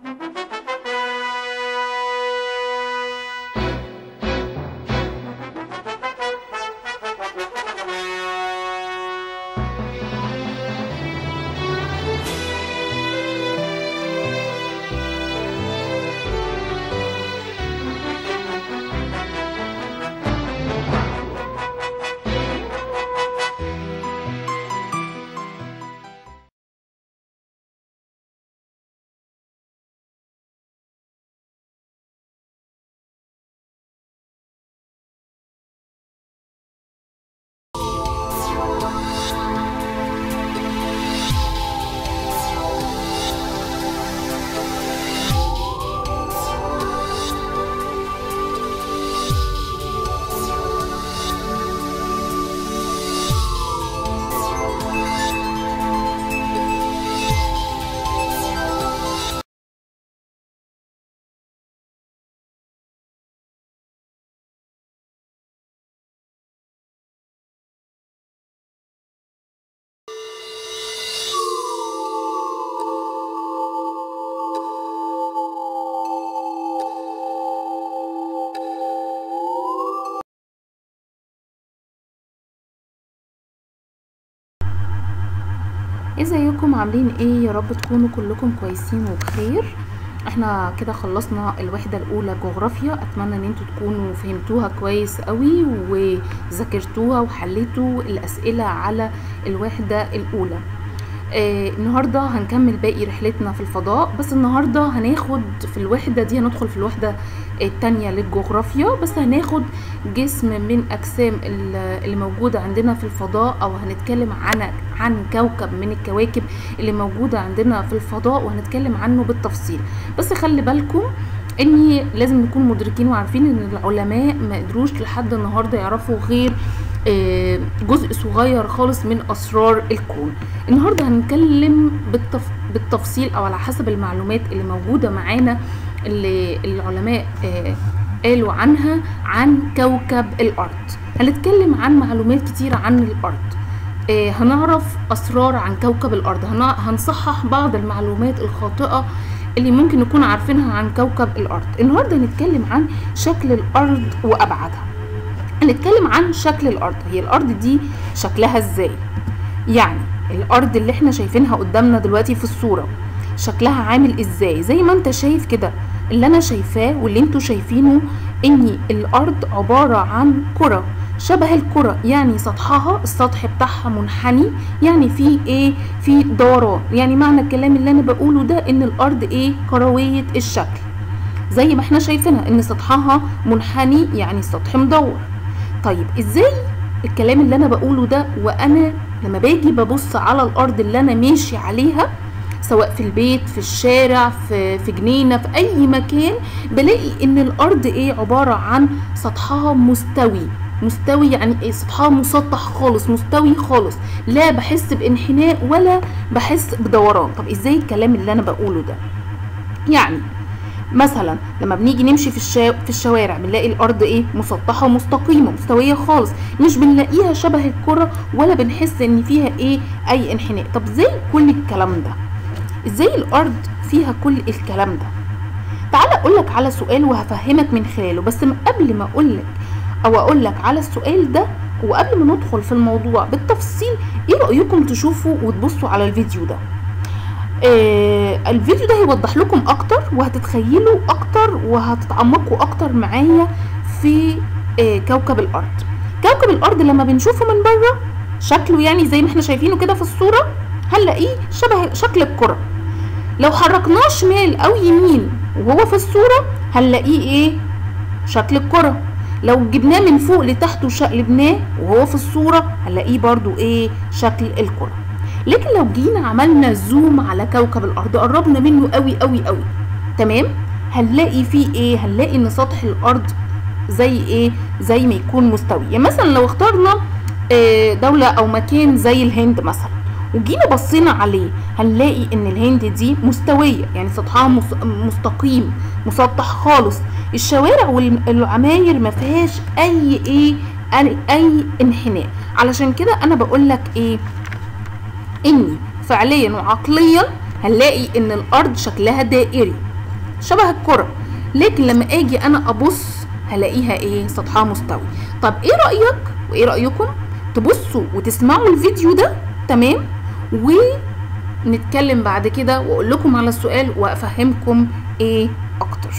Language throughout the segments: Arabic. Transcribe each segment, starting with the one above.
Thank you. ازيكم عاملين إيه؟ يا رب تكونوا كلكم كويسين وبخير. إحنا كده خلصنا الوحدة الأولى جغرافيا. أتمنى إن أنتوا تكونوا فهمتوها كويس قوي وذاكرتوها وحليتوا الأسئلة على الوحدة الأولى. آه النهاردة هنكمل باقي رحلتنا في الفضاء بس النهاردة هناخد في الوحدة دي هندخل في الوحدة التانية للجغرافيا بس هناخد جسم من أجسام اللي موجودة عندنا في الفضاء أو هنتكلم عن عن كوكب من الكواكب اللي موجودة عندنا في الفضاء وهنتكلم عنه بالتفصيل. بس خلي بالكم اني لازم نكون مدركين وعارفين إن العلماء ما قدروش لحد النهارده يعرفوا غير جزء صغير خالص من أسرار الكون. النهارده هنتكلم بالتف... بالتفصيل أو على حسب المعلومات اللي موجودة معانا اللي العلماء قالوا عنها عن كوكب الأرض. هنتكلم عن معلومات كتيره عن الأرض. هنعرف أسرار عن كوكب الأرض. هنصحح بعض المعلومات الخاطئة اللي ممكن نكون عارفينها عن كوكب الأرض. النهارده هنتكلم عن شكل الأرض وأبعادها. هنتكلم عن شكل الأرض. هي الأرض دي شكلها إزاي؟ يعني الأرض اللي إحنا شايفينها قدامنا دلوقتي في الصورة شكلها عامل إزاي؟ زي ما أنت شايف كده اللي أنا شايفاه واللي أنتوا شايفينه إن الأرض عبارة عن كرة شبه الكرة يعني سطحها السطح بتاعها منحني يعني في إيه؟ في دوران يعني معنى الكلام اللي أنا بقوله ده إن الأرض إيه؟ كروية الشكل. زي ما إحنا شايفينها إن سطحها منحني يعني السطح مدور. طيب إزاي الكلام اللي أنا بقوله ده وأنا لما باجي ببص على الأرض اللي أنا ماشي عليها سواء في البيت في الشارع في, في جنينة في أي مكان بلاقي إن الأرض إيه عبارة عن سطحها مستوي. مستوي يعني إيه سطحها مسطح خالص مستوي خالص. لا بحس بانحناء ولا بحس بدوران. طب إزاي الكلام اللي أنا بقوله ده؟ يعني مثلا لما بنيجي نمشي في الشا... في الشوارع بنلاقي الأرض إيه مسطحة ومستقيمة مستوية خالص. مش بنلاقيها شبه الكرة ولا بنحس إن فيها إيه أي انحناء. طب إزاي كل الكلام ده؟ إزاي الأرض فيها كل الكلام ده؟ تعال أقول لك على سؤال وهفهمك من خلاله بس قبل ما أقول لك أو أقول لك على السؤال ده وقبل ما ندخل في الموضوع بالتفصيل إيه رأيكم تشوفوا وتبصوا على الفيديو ده؟ آه الفيديو ده هيوضح لكم أكتر وهتتخيلوا أكتر وهتتعمقوا أكتر معايا في آه كوكب الأرض. كوكب الأرض لما بنشوفه من بره شكله يعني زي ما إحنا شايفينه كده في الصورة هنلاقيه شبه شكل الكرة. لو حركناه شمال أو يمين وهو في الصورة هنلاقيه إيه؟ شكل الكرة. لو جبناه من فوق لتحت وشقلبناه وهو في الصورة هنلاقيه برضو إيه؟ شكل الكرة. لكن لو جينا عملنا زوم على كوكب الأرض قربنا منه قوي قوي قوي تمام؟ هنلاقي فيه إيه؟ هنلاقي إن سطح الأرض زي إيه؟ زي ما يكون مستوي. يعني مثلا لو اخترنا إيه دولة أو مكان زي الهند مثلا. وجينا بصينا عليه هنلاقي إن الهند دي مستوية يعني سطحها مستقيم مسطح خالص. الشوارع والعماير ما فيهاش أي إيه أي انحناء. علشان كده أنا بقول لك إيه اني فعليا وعقليا هنلاقي إن الأرض شكلها دائري شبه الكرة. لكن لما آجي أنا أبص هلاقيها إيه سطحها مستوي. طب إيه رأيك وإيه رأيكم؟ تبصوا وتسمعوا الفيديو ده تمام؟ ونتكلم بعد كده وأقول لكم على السؤال وأفهمكم إيه أكتر.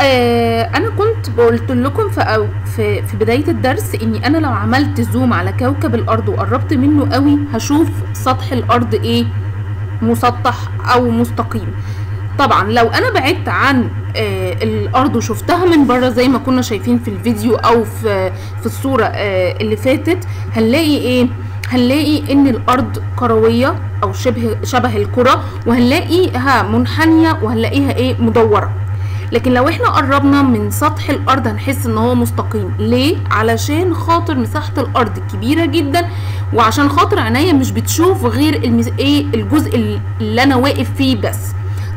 آه أنا كنت قلت لكم في, أو في في بداية الدرس إني أنا لو عملت زوم على كوكب الأرض وقربت منه قوي هشوف سطح الأرض إيه؟ مسطح أو مستقيم. طبعا لو أنا بعدت عن آه الأرض وشفتها من بره زي ما كنا شايفين في الفيديو أو في في الصورة آه اللي فاتت هنلاقي إيه؟ هنلاقي إن الأرض كروية أو شبه شبه الكرة وهنلاقيها منحنية وهنلاقيها إيه؟ مدورة. لكن لو إحنا قربنا من سطح الأرض هنحس إن هو مستقيم. ليه؟ علشان خاطر مساحة الأرض كبيرة جدا وعشان خاطر عينيا مش بتشوف غير المز... إيه الجزء اللي أنا واقف فيه بس.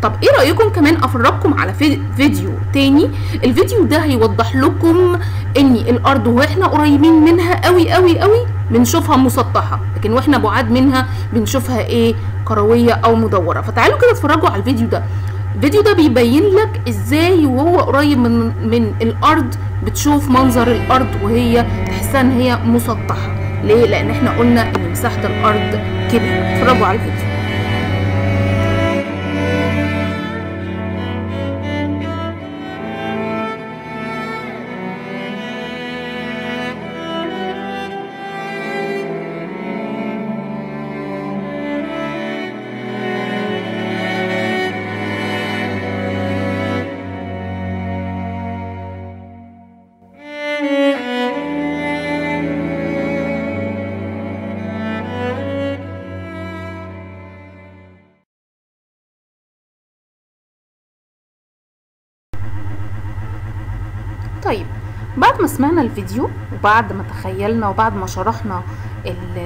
طب إيه رأيكم كمان أفرجكم على في... فيديو تاني؟ الفيديو ده هيوضح لكم إن الأرض وإحنا قريبين منها قوي قوي قوي بنشوفها مسطحة لكن وإحنا بعاد منها بنشوفها إيه كروية أو مدورة. فتعالوا كده اتفرجوا على الفيديو ده. الفيديو ده بيبين لك إزاي وهو قريب من من الأرض بتشوف منظر الأرض وهي تحسها ان هي مسطحة. ليه؟ لأن إحنا قلنا إن مساحة الأرض كبيرة. اتفرجوا على الفيديو. سمعنا الفيديو وبعد ما تخيلنا وبعد ما شرحنا ال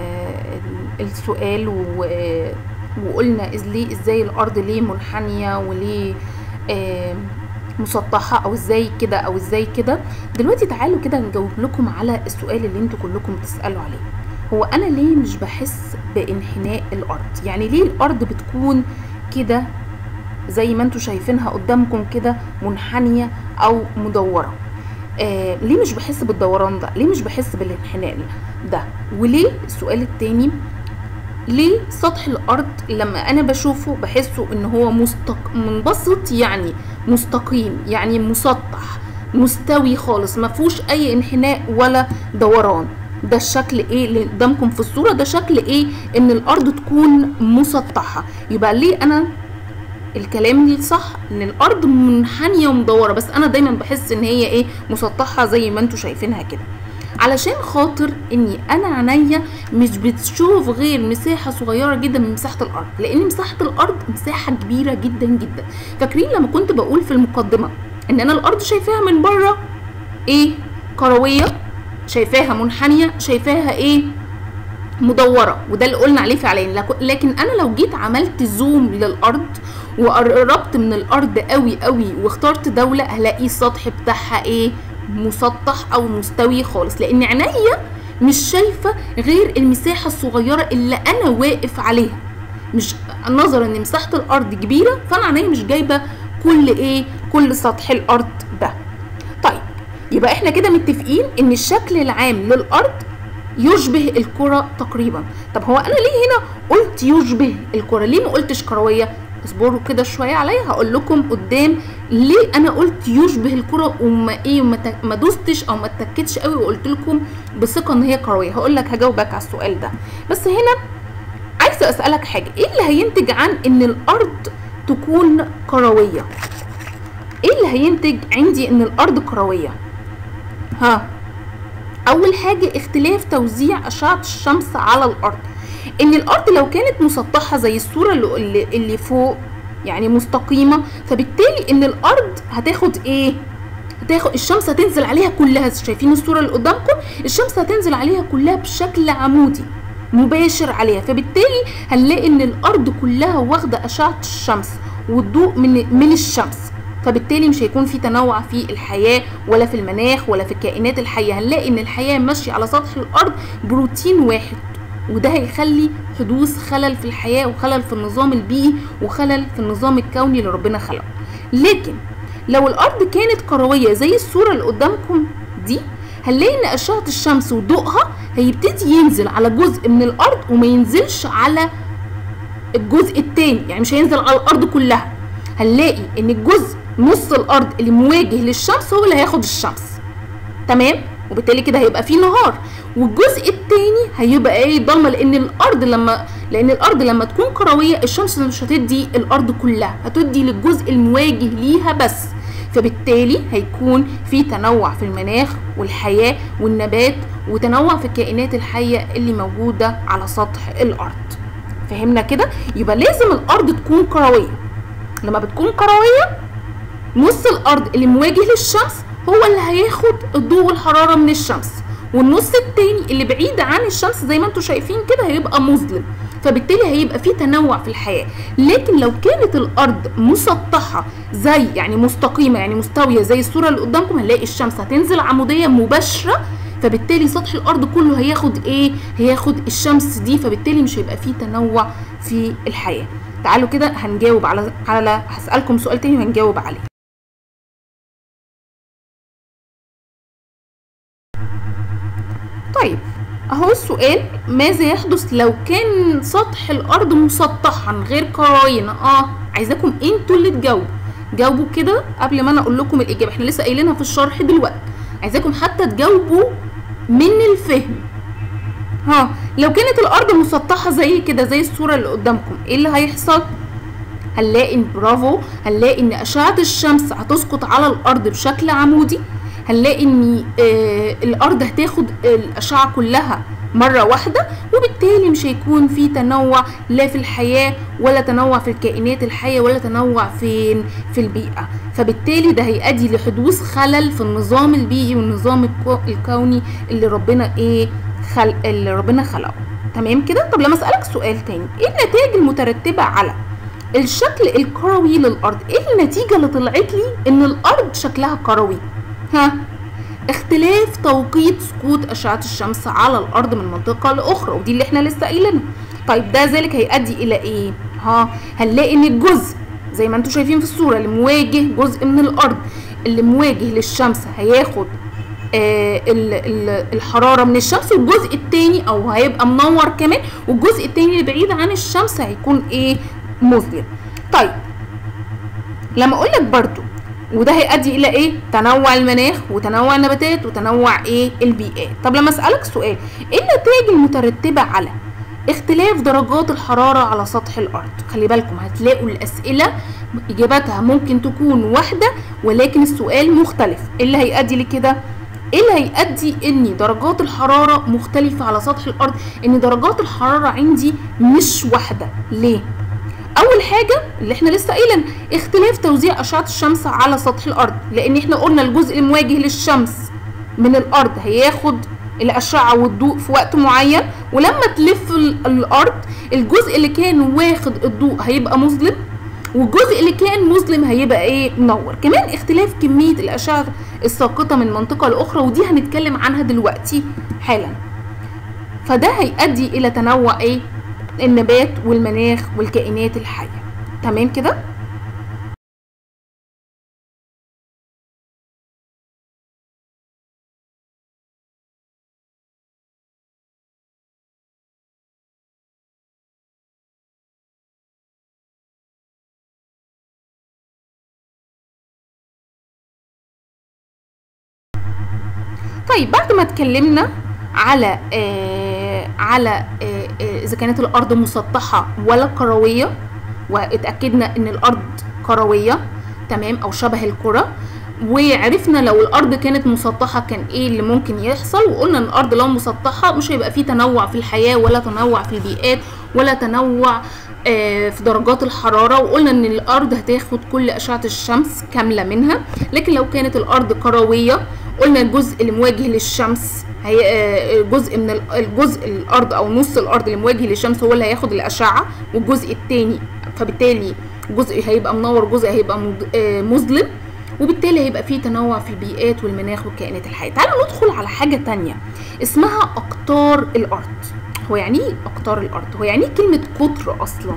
ال السؤال وقلنا ليه إزاي الأرض ليه منحنية وليه آه مسطحة أو إزاي كده أو إزاي كده. دلوقتي تعالوا كده نجاوب لكم على السؤال اللي أنتوا كلكم بتسألوا عليه. هو أنا ليه مش بحس بانحناء الأرض؟ يعني ليه الأرض بتكون كده زي ما أنتوا شايفينها قدامكم كده منحنية أو مدورة؟ آه ليه مش بحس بالدوران ده ليه مش بحس بالانحناء ده؟ وليه؟ السؤال التاني ليه سطح الأرض لما أنا بشوفه بحسه إن هو مستق... منبسط يعني مستقيم يعني مسطح مستوي خالص ما فيهوش أي انحناء ولا دوران. ده الشكل إيه اللي قدامكم في الصورة؟ ده شكل إيه؟ إن الأرض تكون مسطحة. يبقى ليه أنا الكلام الصح إن الأرض منحنية ومدورة بس أنا دايما بحس إن هي إيه مسطحة زي ما أنتوا شايفينها كده. علشان خاطر اني أنا عينيا مش بتشوف غير مساحة صغيرة جدا من مساحة الأرض لأن مساحة الأرض مساحة كبيرة جدا جدا. فاكرين لما كنت بقول في المقدمة إن أنا الأرض شايفاها من بره إيه كروية شايفاها منحنية شايفاها إيه مدورة وده اللي قلنا عليه فعليا. لكن أنا لو جيت عملت زوم للأرض وقربت من الأرض قوي قوي واخترت دولة هلاقي السطح بتاعها إيه؟ مسطح أو مستوي خالص. لأن عينيا مش شايفة غير المساحة الصغيرة اللي أنا واقف عليها. مش نظرا إن مساحة الأرض كبيرة فأنا عينيا مش جايبة كل إيه؟ كل سطح الأرض ده. طيب يبقى إحنا كده متفقين إن الشكل العام للأرض يشبه الكرة تقريبا. طب هو أنا ليه هنا قلت يشبه الكرة؟ ليه ما قلتش كروية؟ اصبروا كده شوية عليا هقول لكم قدام ليه أنا قلت يشبه الكرة وما إيه ما, دوستش أو ما اتكتش قوي وقلت لكم بثقة إن هي كروية. هقول لك هجاوبك على السؤال ده. بس هنا عايزة أسألك حاجة. إيه اللي هينتج عن إن الأرض تكون كروية؟ إيه اللي هينتج عندي إن الأرض كروية؟ ها. أول حاجة اختلاف توزيع أشعة الشمس على الأرض. إن الأرض لو كانت مسطحة زي الصورة اللي, اللي فوق يعني مستقيمة فبالتالي إن الأرض هتاخد إيه؟ هتاخد الشمس هتنزل عليها كلها. شايفين الصورة اللي قدامكم؟ الشمس هتنزل عليها كلها بشكل عمودي مباشر عليها. فبالتالي هنلاقي إن الأرض كلها واخدة أشعة الشمس والضوء من من الشمس. فبالتالي مش هيكون في تنوع في الحياة ولا في المناخ ولا في الكائنات الحية. هنلاقي إن الحياة ماشية على سطح الأرض بروتين واحد وده هيخلي حدوث خلل في الحياة وخلل في النظام البيئي وخلل في النظام الكوني اللي ربنا خلقه. لكن لو الأرض كانت كروية زي الصورة اللي قدامكم دي هنلاقي إن أشعة الشمس وضوءها هيبتدي ينزل على جزء من الأرض وما ينزلش على الجزء التاني. يعني مش هينزل على الأرض كلها. هنلاقي إن الجزء نص الأرض اللي مواجه للشمس هو اللي هياخد الشمس. تمام؟ وبالتالي كده هيبقى فيه نهار. والجزء التاني هيبقى إيه؟ ضلمة لأن الأرض لما لأن الأرض لما تكون كروية الشمس مش هتدي الأرض كلها هتدي للجزء المواجه ليها بس. فبالتالي هيكون في تنوع في المناخ والحياة والنبات وتنوع في الكائنات الحية اللي موجودة على سطح الأرض. فهمنا كده؟ يبقى لازم الأرض تكون كروية. لما بتكون كروية نص الأرض اللي مواجه للشمس هو اللي هياخد الضوء والحراره من الشمس. والنص التاني اللي بعيد عن الشمس زي ما أنتم شايفين كده هيبقى مظلم. فبالتالي هيبقى في تنوع في الحياة. لكن لو كانت الأرض مسطحة زي يعني مستقيمة يعني مستوية زي الصورة اللي قدامكم هنلاقي الشمس هتنزل عمودية مباشرة. فبالتالي سطح الأرض كله هياخد إيه؟ هياخد الشمس دي. فبالتالي مش هيبقى فيه تنوع في الحياة. تعالوا كده هنجاوب على على هسألكم سؤال تاني وهنجاوب عليه. اهو السؤال ماذا يحدث لو كان سطح الأرض مسطحا غير كرويا آه عايزاكم أنتوا اللي تجاوبوا. جاوبوا كده قبل ما أنا أقول لكم الإجابة. إحنا لسه قايلينها في الشرح دلوقتي. عايزاكم حتى تجاوبوا من الفهم. ها لو كانت الأرض مسطحة زي كده زي الصورة اللي قدامكم إيه اللي هيحصل؟ هنلاقي برافو هنلاقي إن أشعة الشمس هتسقط على الأرض بشكل عمودي. هنلاقي إن آه الأرض هتاخد الأشعة كلها مرة واحدة وبالتالي مش هيكون في تنوع لا في الحياة ولا تنوع في الكائنات الحية ولا تنوع فين؟ في البيئة. فبالتالي ده هيؤدي لحدوث خلل في النظام البيئي والنظام الكوني اللي ربنا إيه خلق اللي ربنا خلقه. تمام كده؟ طب لما أسألك سؤال تاني إيه النتائج المترتبة على الشكل الكروي للأرض؟ إيه النتيجة اللي طلعت لي إن الأرض شكلها كروي؟ ها؟ اختلاف توقيت سقوط أشعة الشمس على الأرض من منطقة لأخرى ودي اللي إحنا لسه قايلينها طيب ده ذلك هيؤدي إلى إيه؟ ها هنلاقي إن الجزء زي ما أنتم شايفين في الصورة اللي مواجه جزء من الأرض اللي مواجه للشمس هياخد آه الحرارة من الشمس والجزء التاني أو هيبقى منور كمان والجزء التاني اللي بعيد عن الشمس هيكون إيه؟ مظلم طيب لما أقول لك برضو وده هيؤدي إلى إيه؟ تنوع المناخ وتنوع النباتات وتنوع إيه؟ البيئات. طب لما أسألك سؤال إيه النتائج المترتبة على اختلاف درجات الحرارة على سطح الأرض؟ خلي بالكم هتلاقوا الأسئلة اجابتها ممكن تكون واحدة ولكن السؤال مختلف. إيه اللي هيؤدي لكده؟ إيه اللي هيؤدي إن درجات الحرارة مختلفة على سطح الأرض؟ إن درجات الحرارة عندي مش واحدة. ليه؟ أول حاجة اللي إحنا لسه قايلين اختلاف توزيع أشعة الشمس على سطح الأرض لأن إحنا قلنا الجزء المواجه للشمس من الأرض هياخد الأشعة والضوء في وقت معين ولما تلف الأرض الجزء اللي كان واخد الضوء هيبقى مظلم والجزء اللي كان مظلم هيبقى إيه؟ منور. كمان اختلاف كمية الأشعة الساقطة من منطقة لأخرى ودي هنتكلم عنها دلوقتي حالا. فده هيؤدي إلى تنوع إيه؟ النبات والمناخ والكائنات الحية. تمام كده؟ طيب بعد ما اتكلمنا على آه على آه آه إذا كانت الأرض مسطحة ولا كروية واتأكدنا إن الأرض كروية تمام أو شبه الكرة وعرفنا لو الأرض كانت مسطحة كان إيه اللي ممكن يحصل وقلنا إن الأرض لو مسطحة مش هيبقى فيه تنوع في الحياة ولا تنوع في البيئات ولا تنوع آه، في درجات الحرارة وقلنا إن الأرض هتاخد كل أشعة الشمس كاملة منها. لكن لو كانت الأرض كروية قلنا الجزء اللي مواجه للشمس هي آه، جزء من ال- الجزء الأرض أو نص الأرض اللي مواجه للشمس هو اللي هياخد الأشعة والجزء التاني فبالتالي جزء هيبقى منور جزء هيبقى آه، مظلم وبالتالي هيبقى فيه تنوع في البيئات والمناخ والكائنات الحية تعالوا ندخل على حاجة تانية اسمها أقطار الأرض هو يعني إيه أقطار الأرض؟ هو يعني إيه كلمة قطر أصلا؟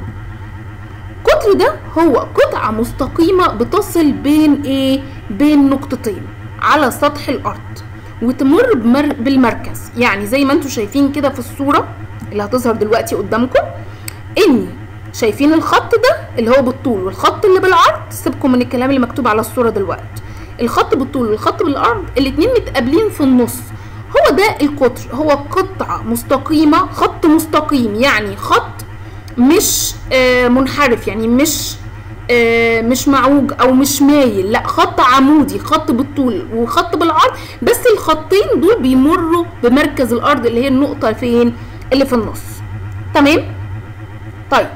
قطر ده هو قطعة مستقيمة بتصل بين إيه؟ بين نقطتين على سطح الأرض وتمر بالمركز. يعني زي ما أنتم شايفين كده في الصورة اللي هتظهر دلوقتي قدامكم اني شايفين الخط ده اللي هو بالطول والخط اللي بالعرض سيبكم من الكلام اللي مكتوب على الصورة دلوقتي. الخط بالطول والخط بالعرض الاتنين متقابلين في النص. هو ده القطر هو قطعة مستقيمة خط مستقيم يعني خط مش آه منحرف يعني مش مش معوج أو مش مايل. لا خط عمودي خط بالطول وخط بالعرض. بس الخطين دول بيمروا بمركز الأرض اللي هي النقطة فين؟ اللي في النص. تمام؟ طيب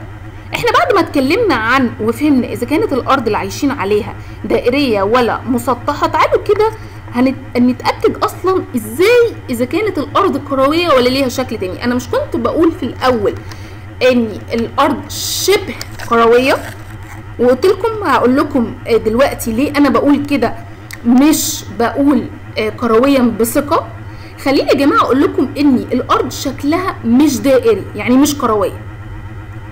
إحنا بعد ما اتكلمنا عن وفهمنا إذا كانت الأرض اللي عايشين عليها دائرية ولا مسطحة تعالوا كده هنت... نتاكد أصلا إزاي إذا كانت الأرض كروية ولا ليها شكل تاني. أنا مش كنت بقول في الأول إن الأرض شبه كروية. وقلت لكم هقول لكم آه، دلوقتي ليه أنا بقول كده؟ مش بقول آه، كرويا بثقة. خليني يا جماعة أقول لكم ان الأرض شكلها مش دائري يعني مش كروية.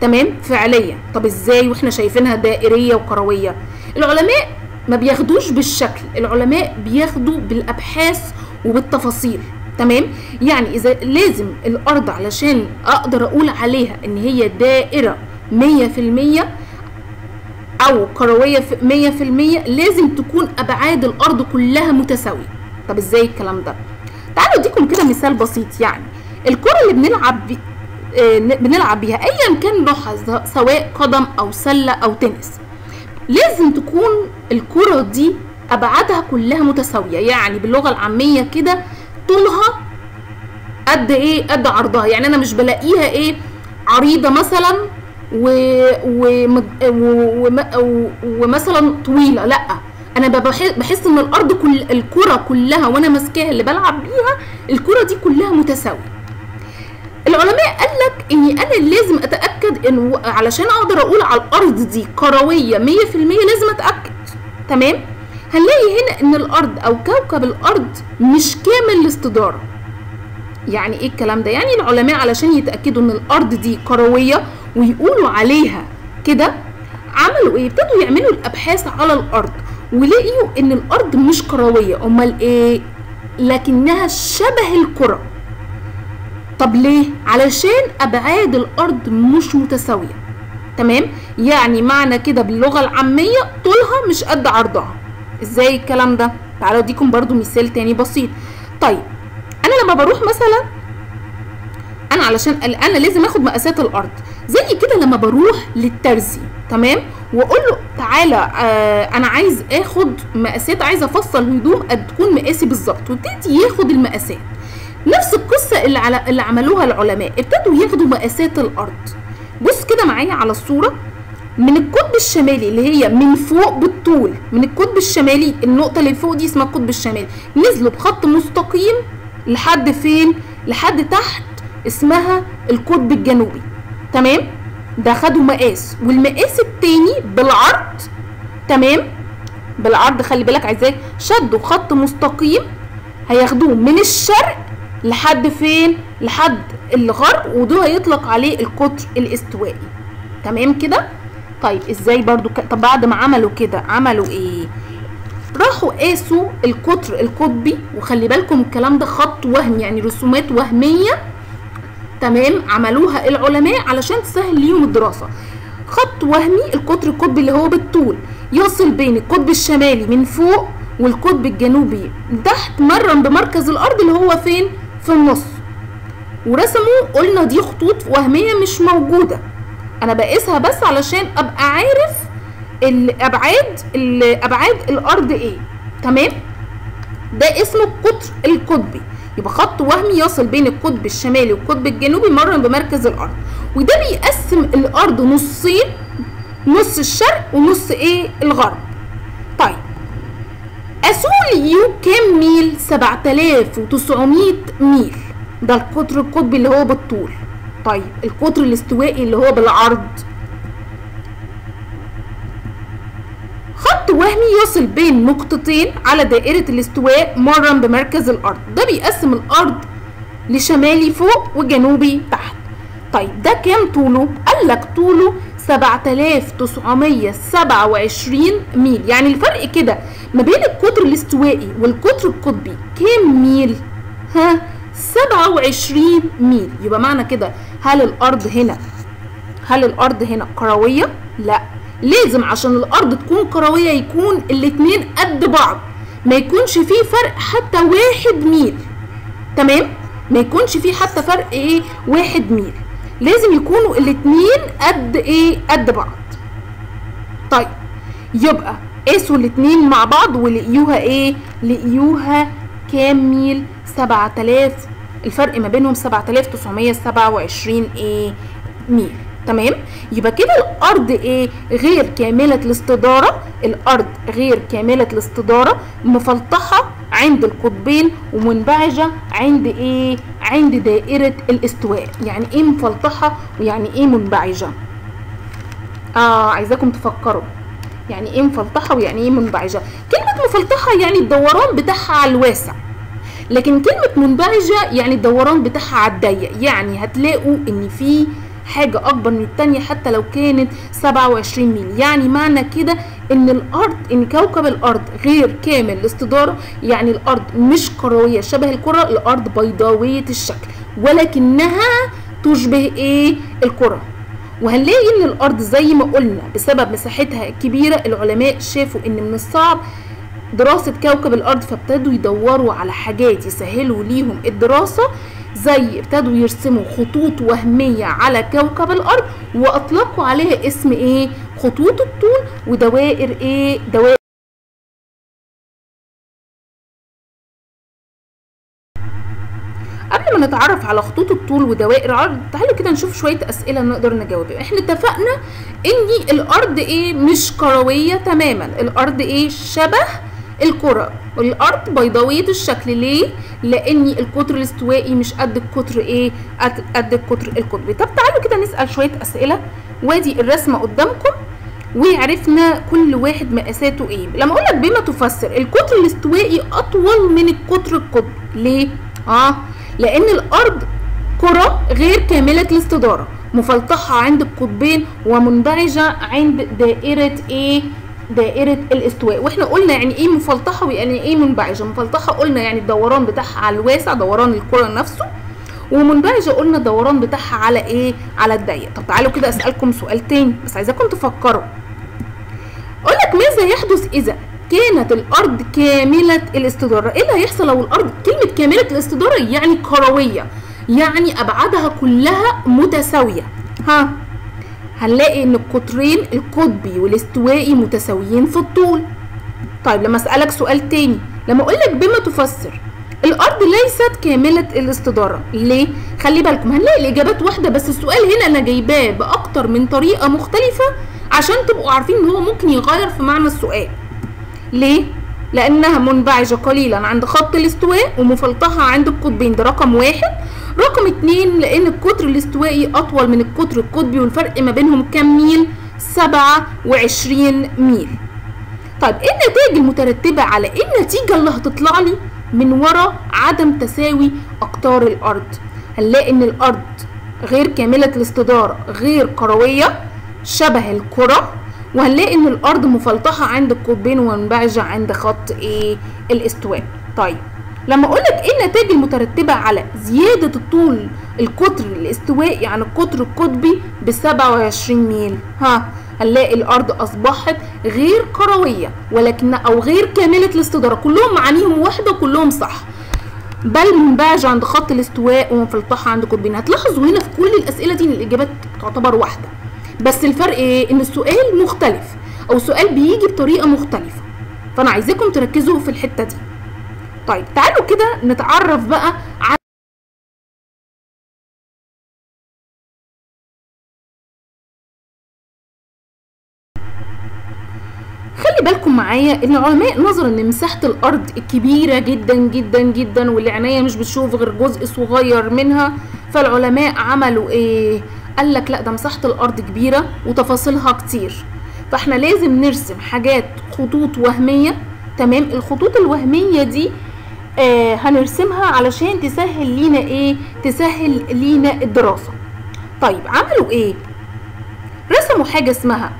تمام؟ فعليا. طب إزاي؟ وإحنا شايفينها دائرية وكروية. العلماء ما بياخدوش بالشكل العلماء بياخدوا بالأبحاث وبالتفاصيل تمام؟ يعني إذا لازم الأرض علشان أقدر أقول عليها إن هي دائرة 100% أو كروية في 100% لازم تكون أبعاد الأرض كلها متساوية. طب إزاي الكلام ده؟ تعالوا أديكم كده مثال بسيط يعني. الكرة اللي بنلعب بي... آه، بنلعب بيها ايا كان نوعها سواء قدم أو سلة أو تنس لازم تكون الكرة دي أبعادها كلها متساوية. يعني باللغة العامية كده طولها قد إيه؟ قد عرضها. يعني أنا مش بلاقيها إيه؟ عريضة مثلا. ومثلا طويلة. لا أنا بحس إن الأرض كل الكرة كلها وأنا ماسكاها اللي بلعب بيها الكرة دي كلها متساوية. العلماء قال لك اني أنا لازم أتأكد إن علشان أقدر أقول على الأرض دي كروية 100% لازم أتأكد. تمام؟ هنلاقي هنا إن الأرض أو كوكب الأرض مش كامل الاستداره يعني إيه الكلام ده؟ يعني العلماء علشان يتأكدوا إن الأرض دي كروية ويقولوا عليها كده عملوا إيه؟ ابتدوا يعملوا الأبحاث على الأرض ولقيوا إن الأرض مش كروية. أمال إيه؟ لكنها شبه الكرة. طب ليه؟ علشان أبعاد الأرض مش متساوية. تمام؟ يعني معنى كده باللغة العامية طولها مش قد عرضها. إزاي الكلام ده؟ تعالوا أديكم برضو مثال تاني بسيط. طيب أنا لما بروح مثلا أنا علشان أنا لازم آخد مقاسات الأرض. زي كده لما بروح للترزي تمام؟ وأقول له تعالى آه أنا عايز آخد مقاسات عايز أفصل هدوم قد تكون مقاسي بالظبط وابتدي ياخد المقاسات. نفس القصة اللي على اللي عملوها العلماء ابتدوا ياخدوا مقاسات الأرض. بص كده معايا على الصورة. من القطب الشمالي اللي هي من فوق بالطول من القطب الشمالي النقطة اللي فوق دي اسمها القطب الشمالي. نزلوا بخط مستقيم لحد فين؟ لحد تحت اسمها القطب الجنوبي. تمام؟ ده خدوا مقاس. والمقاس التاني بالعرض تمام؟ بالعرض خلي بالك عايزاك شدوا خط مستقيم هياخدوه من الشرق لحد فين؟ لحد الغرب وده هيطلق عليه القطر الاستوائي. تمام كده؟ طيب إزاي برضو ك... طب بعد ما عملوا كده عملوا إيه؟ راحوا قاسوا القطر القطبي وخلي بالكم الكلام ده خط وهم يعني رسومات وهمية تمام؟ عملوها العلماء علشان تسهل ليهم الدراسة. خط وهمي القطر القطبي اللي هو بالطول يصل بين القطب الشمالي من فوق والقطب الجنوبي تحت مرا بمركز الأرض اللي هو فين؟ في النص. ورسموا قلنا دي خطوط وهمية مش موجودة. أنا بقيسها بس علشان أبقى عارف الأبعاد الابعاد الأرض إيه. تمام؟ ده اسمه القطر القطبي. يبقى خط وهمي يصل بين القطب الشمالي والقطب الجنوبي مرا بمركز الأرض. وده بيقسم الأرض نصين نص الشرق ونص إيه؟ الغرب. طيب اسول يو كام ميل؟ 7900 ميل. ده القطر القطبي اللي هو بالطول. طيب القطر الاستوائي اللي هو بالعرض. خط وهمي يصل بين نقطتين على دائرة الاستواء مرا بمركز الأرض ده بيقسم الأرض لشمالي فوق وجنوبي تحت طيب ده كام طوله؟ قال لك طوله 7927 ميل يعني الفرق كده ما بين القطر الاستوائي والقطر القطبي كام ميل؟ ها 27 ميل يبقى معنى كده هل الأرض هنا هل الأرض هنا كروية؟ لا لازم عشان الأرض تكون كروية يكون الاتنين قد بعض. ما يكونش فيه فرق حتى واحد ميل. تمام؟ ما يكونش فيه حتى فرق إيه؟ واحد ميل. لازم يكونوا الاتنين قد إيه؟ قد بعض. طيب يبقى قاسوا الاتنين مع بعض ولقيوها إيه؟ لقيوها كام ميل 7000 الفرق ما بينهم 7927 إيه؟ ميل. تمام؟ يبقى كده الأرض إيه؟ غير كاملة الاستدارة الأرض غير كاملة الاستدارة مفلطحة عند القطبين ومنبعجة عند إيه؟ عند دائرة الاستواء. يعني إيه مفلطحة ويعني إيه منبعجة؟ آه عايزاكم تفكروا. يعني إيه مفلطحة ويعني إيه منبعجة؟ كلمة مفلطحة يعني الدوران بتاعها على الواسع. لكن كلمة منبعجة يعني الدوران بتاعها على الضيق. يعني هتلاقوا إن في حاجة أكبر من التانية حتى لو كانت 27 ميل. يعني معنى كده إن الأرض إن كوكب الأرض غير كامل الاستدارة يعني الأرض مش كروية شبه الكرة الأرض بيضاوية الشكل ولكنها تشبه إيه؟ الكرة. وهنلاقي إن الأرض زي ما قلنا بسبب مساحتها الكبيرة العلماء شافوا إن من الصعب دراسة كوكب الأرض فابتدوا يدوروا على حاجات يسهلوا ليهم الدراسة زي ابتدوا يرسموا خطوط وهمية على كوكب الأرض وأطلقوا عليها اسم إيه؟ خطوط الطول ودوائر إيه؟ دوائر قبل ما نتعرف على خطوط الطول ودوائر العرض تعالوا كده نشوف شوية أسئلة نقدر نجاوبها إحنا اتفقنا إن الأرض إيه مش كروية تماما الأرض إيه شبه الكرة. الأرض بيضاوية الشكل. ليه؟ لأن القطر الاستوائي مش قد القطر إيه؟ قد, قد القطر القطبي. طب تعالوا كده نسأل شوية أسئلة. وادي الرسمة قدامكم. وعرفنا كل واحد مقاساته إيه. لما أقول لك بما تفسر القطر الاستوائي أطول من القطر القطبي. ليه؟ آه لأن الأرض كرة غير كاملة الاستدارة. مفلطحة عند القطبين ومنبعجة عند دائرة إيه؟ دائرة الاستواء. وإحنا قلنا يعني إيه مفلطحة ويعني إيه منبعجة. مفلطحة قلنا يعني الدوران بتاعها على الواسع دوران الكرة نفسه. ومنبعجة قلنا الدوران بتاعها على إيه؟ على الضيق. طب تعالوا كده أسألكم سؤال تاني بس عايزاكم تفكروا. لك ماذا يحدث إذا كانت الأرض كاملة الاستدارة؟ إيه اللي هيحصل لو الأرض كلمة كاملة الاستدارة يعني كروية؟ يعني أبعادها كلها متساوية. ها؟ هنلاقي إن القطرين القطبي والاستوائي متساويين في الطول. طيب لما أسألك سؤال تاني لما أقول لك بما تفسر الأرض ليست كاملة الاستدارة. ليه؟ خلي بالكم هنلاقي الإجابات واحدة بس. السؤال هنا أنا جايباه بأكتر من طريقة مختلفة عشان تبقوا عارفين إن هو ممكن يغير في معنى السؤال. ليه؟ لأنها منبعجة قليلا عند خط الاستواء ومفلطحه عند القطبين. ده رقم واحد. رقم اتنين لأن القطر الاستوائي أطول من القطر القطبي والفرق ما بينهم كام ميل؟ سبعة وعشرين ميل. طيب إيه النتائج المترتبة على إيه النتيجة اللي هتطلع لي من وراء عدم تساوي أقطار الأرض؟ هنلاقي إن الأرض غير كاملة الاستدارة غير كروية شبه الكرة وهنلاقي إن الأرض مفلطحة عند القطبين ومنبعجة عند خط إيه الاستواء طيب لما أقول لك إيه النتائج المترتبة على زيادة الطول القطر الاستوائي عن القطر القطبي ب 27 ميل؟ ها هنلاقي الأرض أصبحت غير كروية ولكن أو غير كاملة الاستدارة. كلهم معانيهم واحدة كلهم صح. بل منبعجة عند خط الاستواء ومفلطحة عند قطبين هتلاحظوا هنا في كل الأسئلة دي إن الإجابات تعتبر واحدة. بس الفرق إيه؟ إن السؤال مختلف أو السؤال بيجي بطريقة مختلفة. فأنا عايزاكم تركزوا في الحتة دي. طيب تعالوا كده نتعرف بقى على خلي بالكم معايا إن العلماء نظرا إن مساحة الأرض الكبيره جدا جدا جدا واللي عينيا مش بتشوف غير جزء صغير منها فالعلماء عملوا إيه؟ قال لك لا ده مساحة الأرض كبيرة وتفاصيلها كتير. فإحنا لازم نرسم حاجات خطوط وهمية. تمام؟ الخطوط الوهمية دي آه هنرسمها علشان تسهل لينا إيه؟ تسهل لينا الدراسة. طيب عملوا إيه؟ رسموا حاجة اسمها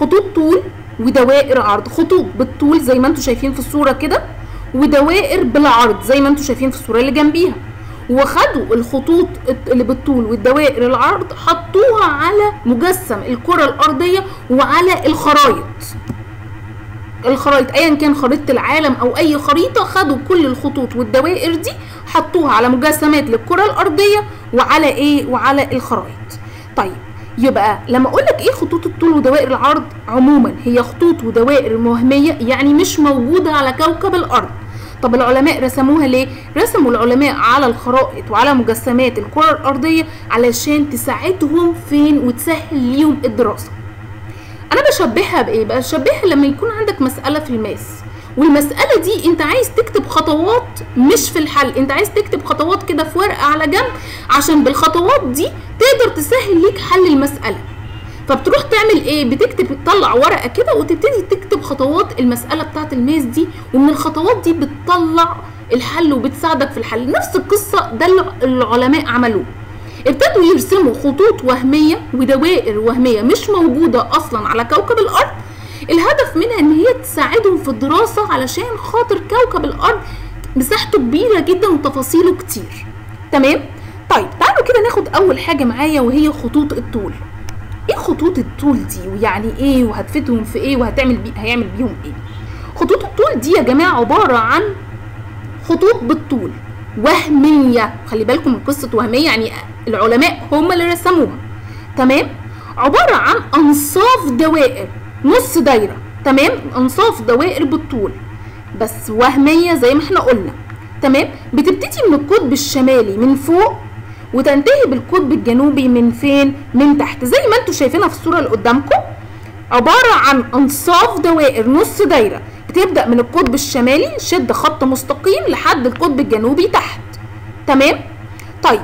خطوط طول ودوائر عرض. خطوط بالطول زي ما أنتم شايفين في الصورة كده ودوائر بالعرض زي ما أنتم شايفين في الصورة اللي جنبيها. وخدوا الخطوط اللي بالطول والدوائر العرض حطوها على مجسم الكرة الأرضية وعلى الخرايط الخرايط ايا كان خريطة العالم أو أي خريطة خدوا كل الخطوط والدوائر دي حطوها على مجسمات للكرة الأرضية وعلى إيه؟ وعلى الخرايط طيب يبقى لما أقول لك إيه خطوط الطول ودوائر العرض عموما هي خطوط ودوائر وهميه يعني مش موجودة على كوكب الأرض. طب العلماء رسموها ليه؟ رسموا العلماء على الخرائط وعلى مجسمات الكرة الأرضية علشان تساعدهم فين وتسهل ليهم الدراسة. أنا بشبهها بإيه؟ بشبهها لما يكون عندك مسألة في الماس. والمسألة دي أنت عايز تكتب خطوات مش في الحل. أنت عايز تكتب خطوات كده في ورقة على جنب عشان بالخطوات دي تقدر تسهل ليك حل المسألة. فبتروح تعمل إيه؟ بتكتب تطلع ورقة كده وتبتدي تكتب خطوات المسألة بتاعه الماس دي ومن الخطوات دي بتطلع الحل وبتساعدك في الحل. نفس القصة ده اللي العلماء عملوه. ابتدوا يرسموا خطوط وهمية ودوائر وهمية مش موجودة أصلا على كوكب الأرض. الهدف منها إن هي تساعدهم في الدراسة علشان خاطر كوكب الأرض مساحته كبيرة جدا وتفاصيله كتير. تمام؟ طيب تعالوا كده ناخد أول حاجة معايا وهي خطوط الطول. خطوط الطول دي ويعني إيه وهتفيدهم في إيه وهتعمل بي... هيعمل بيهم إيه؟ خطوط الطول دي يا جماعة عبارة عن خطوط بالطول وهمية. خلي بالكم من قصة وهمية يعني العلماء هم اللي رسموها. تمام؟ عبارة عن أنصاف دوائر نص دايرة. تمام؟ أنصاف دوائر بالطول. بس وهمية زي ما إحنا قلنا. تمام؟ بتبتدي من القطب الشمالي من فوق وتنتهي بالقطب الجنوبي من فين؟ من تحت. زي ما أنتم شايفينها في الصورة اللي قدامكم عبارة عن انصاف دوائر نص دايرة. بتبدأ من القطب الشمالي شد خط مستقيم لحد القطب الجنوبي تحت. تمام؟ طيب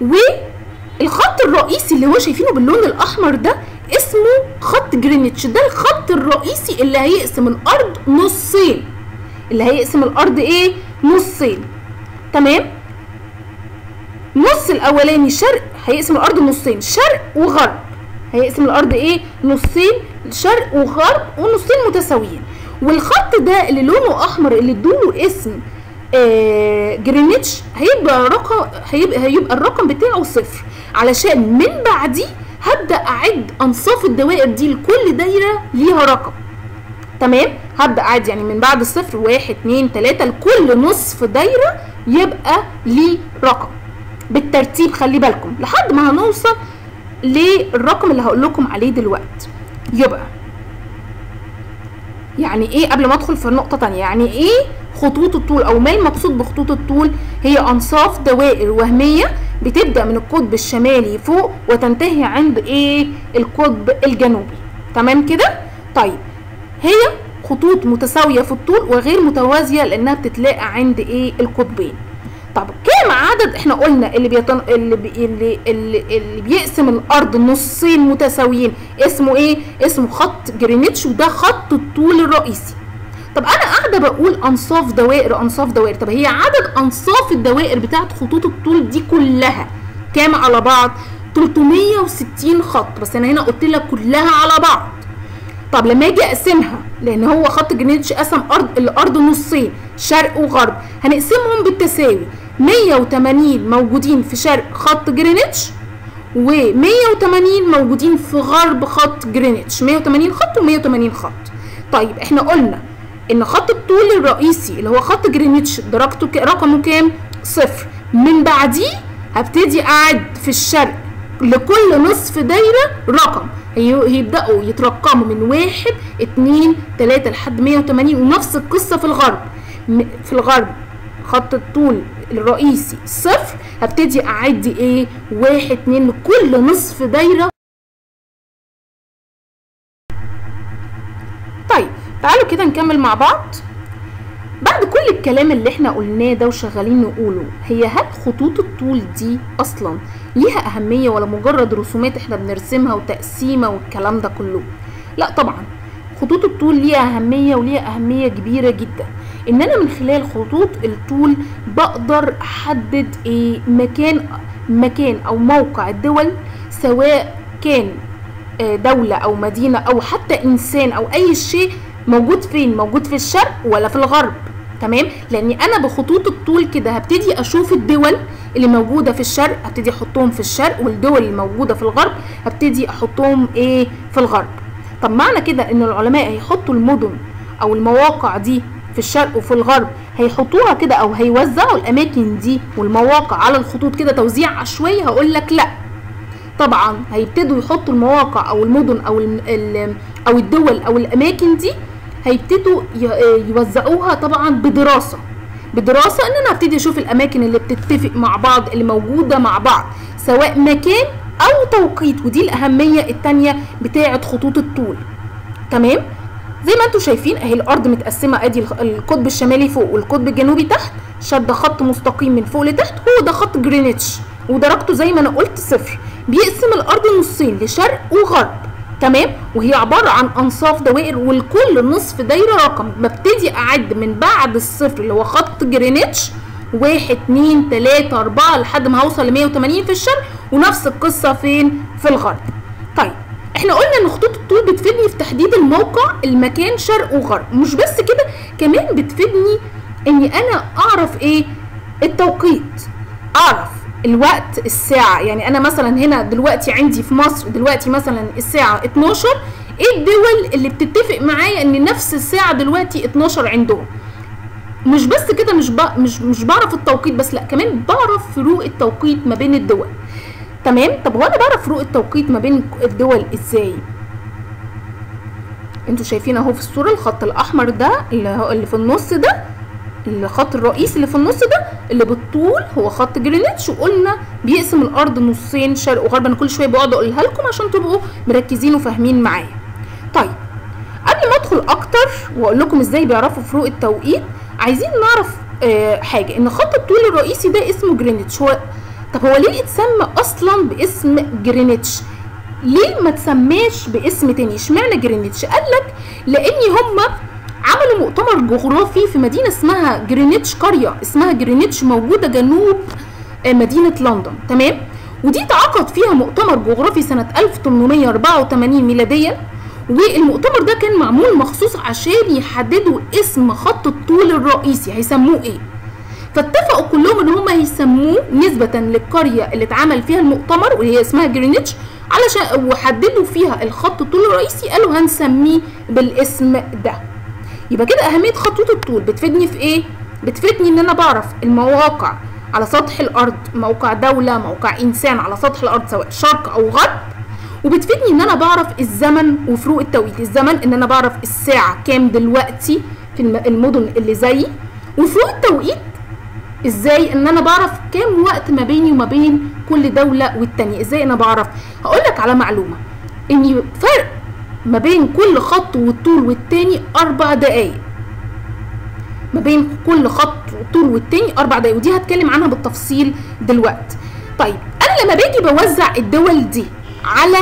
والخط الرئيسي اللي هو شايفينه باللون الأحمر ده اسمه خط جرينتش ده الخط الرئيسي اللي هيقسم الأرض نصين. اللي هيقسم الأرض إيه؟ نصين. تمام؟ نص الأولاني شرق هيقسم الأرض نصين شرق وغرب. هيقسم الأرض إيه؟ نصين شرق وغرب ونصين متساويين. والخط ده اللي لونه أحمر اللي ادوله اسم آه جرينتش هيبقى رقم هيبقى هيبقى الرقم بتاعه صفر. علشان من بعديه هبدأ أعد أنصاف الدوائر دي لكل دايرة ليها رقم. تمام؟ هبدأ أعد يعني من بعد الصفر واحد اتنين تلاتة لكل نصف دايرة يبقى ليه رقم. بالترتيب خلي بالكم لحد ما هنوصل للرقم اللي هقول لكم عليه دلوقتي. يبقى يعني إيه؟ قبل ما أدخل في نقطة تانية يعني إيه خطوط الطول؟ أو ما المقصود بخطوط الطول هي أنصاف دوائر وهمية بتبدأ من القطب الشمالي فوق وتنتهي عند إيه؟ القطب الجنوبي. تمام كده؟ طيب هي خطوط متساوية في الطول وغير متوازية لأنها بتتلاقى عند إيه؟ القطبين. طب كام عدد إحنا قلنا اللي بيتن... اللي, بي... اللي اللي اللي بيقسم الأرض نصين متساويين؟ اسمه إيه؟ اسمه خط جرينتش وده خط الطول الرئيسي. طب أنا قاعدة بقول أنصاف دوائر أنصاف دوائر. طب هي عدد أنصاف الدوائر بتاعت خطوط الطول دي كلها كام على بعض؟ 360 خط. بس أنا هنا قلت لك كلها على بعض. طب لما أجي اقسمها لأن هو خط جرينتش قسم أرض الأرض نصين شرق وغرب هنقسمهم بالتساوي. 180 موجودين في شرق خط جرينتش و180 موجودين في غرب خط جرينتش. 180 خط و180 خط. طيب إحنا قلنا إن خط الطول الرئيسي اللي هو خط جرينتش درجته. رقمه كام؟ صفر. من بعديه هبتدي أعد في الشرق لكل نصف دايرة رقم. هيبداوا يترقموا من واحد اتنين تلاتة لحد 180 ونفس القصة في الغرب. في الغرب خط الطول الرئيسي صفر هبتدي أعد إيه واحد اتنين لكل نصف دايرة. طيب تعالوا كده نكمل مع بعض. بعد كل الكلام اللي إحنا قلناه ده وشغالين نقوله هي هل خطوط الطول دي أصلا ليها أهمية ولا مجرد رسومات إحنا بنرسمها وتقسيمة والكلام ده كله؟ لا طبعا خطوط الطول ليها أهمية وليها أهمية كبيرة جدا. ان أنا من خلال خطوط الطول بقدر أحدد إيه مكان مكان أو موقع الدول سواء كان آه، دولة أو مدينة أو حتى إنسان أو أي شيء موجود فين؟ موجود في الشرق ولا في الغرب. تمام؟ لأني أنا بخطوط الطول كده هبتدي أشوف الدول اللي موجودة في الشرق هبتدي أحطهم في الشرق والدول اللي موجودة في الغرب هبتدي أحطهم إيه؟ في الغرب. طب معنى كده إن العلماء هيحطوا المدن أو المواقع دي في الشرق وفي الغرب هيحطوها كده أو هيوزعوا الأماكن دي والمواقع على الخطوط كده توزيع؟ عشوائي هقول لك لا. طبعا هيبتدوا يحطوا المواقع أو المدن أو أو الدول أو الأماكن دي هيبتدوا ي- يوزعوها طبعا بدراسة. بدراسة ان أنا هبتدي أشوف الأماكن اللي بتتفق مع بعض اللي موجودة مع بعض سواء مكان أو توقيت ودي الأهمية التانية بتاعة خطوط الطول. تمام؟ زي ما أنتم شايفين أهي الأرض متقسمة أدي القطب الشمالي فوق والقطب الجنوبي تحت شد خط مستقيم من فوق لتحت هو ده خط جرينتش. ودرجته زي ما أنا قلت صفر. بيقسم الأرض نصين لشرق وغرب. تمام؟ وهي عبارة عن أنصاف دوائر والكل نصف دايرة رقم. ببتدي أعد من بعد الصفر اللي هو خط جرينتش واحد اتنين تلاتة أربعة لحد ما هوصل ل 180 في الشرق ونفس القصة فين؟ في الغرب. طيب إحنا قلنا إن خطوط الطول بتفيدني في تحديد الموقع المكان شرق وغرب. مش بس كده كمان بتفيدني إني أنا أعرف إيه؟ التوقيت. أعرف الوقت الساعة يعني أنا مثلا هنا دلوقتي عندي في مصر دلوقتي مثلا الساعة 12 إيه الدول اللي بتتفق معايا إن نفس الساعة دلوقتي 12 عندهم؟ مش بس كده مش. مش مش بعرف التوقيت بس لأ كمان بعرف فروق التوقيت ما بين الدول. تمام؟ طب هو أنا بعرف فروق التوقيت ما بين الدول إزاي؟ أنتوا شايفين أهو في الصورة الخط الأحمر ده اللي في النص ده الخط الرئيسي اللي في النص ده اللي بالطول هو خط جرينتش وقلنا بيقسم الأرض نصين شرق وغرب أنا كل شوية بقعد أقولها لكم عشان تبقوا مركزين وفاهمين معايا. طيب قبل ما أدخل أكتر وأقول لكم إزاي بيعرفوا فروق التوقيت عايزين نعرف آه حاجة إن خط الطول الرئيسي ده اسمه جرينتش هو طب هو ليه اتسمى أصلا باسم جرينتش ليه ما تسماش باسم تاني؟ اشمعنى جرينتش قال لك لأن هم عملوا مؤتمر جغرافي في مدينة اسمها جرينتش قرية اسمها جرينتش موجودة جنوب آه، مدينة لندن. تمام؟ ودي تعقد فيها مؤتمر جغرافي سنة 1884 ميلاديا والمؤتمر ده كان معمول مخصوص عشان يحددوا اسم خط الطول الرئيسي هيسموه إيه؟ فاتفقوا كلهم إن هم هيسموه نسبة للقرية اللي اتعمل فيها المؤتمر واللي هي اسمها جرينتش علشان وحددوا فيها الخط الطول الرئيسي. قالوا هنسميه بالاسم ده. يبقى كده أهمية خطوط الطول بتفيدني في إيه؟ بتفيدني إن أنا بعرف المواقع على سطح الأرض موقع دولة موقع إنسان على سطح الأرض سواء شرق أو غرب. وبتفيدني إن أنا بعرف الزمن وفروق التوقيت الزمن إن أنا بعرف الساعة كام دلوقتي في الم- المدن اللي زيي. وفروق التوقيت إزاي إن أنا بعرف كام وقت ما بيني وما بين كل دولة والتانية إزاي أنا بعرف. هقول لك على معلومة إن فرق ما بين كل خط والطول والتاني أربع دقايق. ما بين كل خط والطول والتاني أربع دقايق. ودي هتكلم عنها بالتفصيل دلوقتي. طيب أنا لما باجي بوزع الدول دي على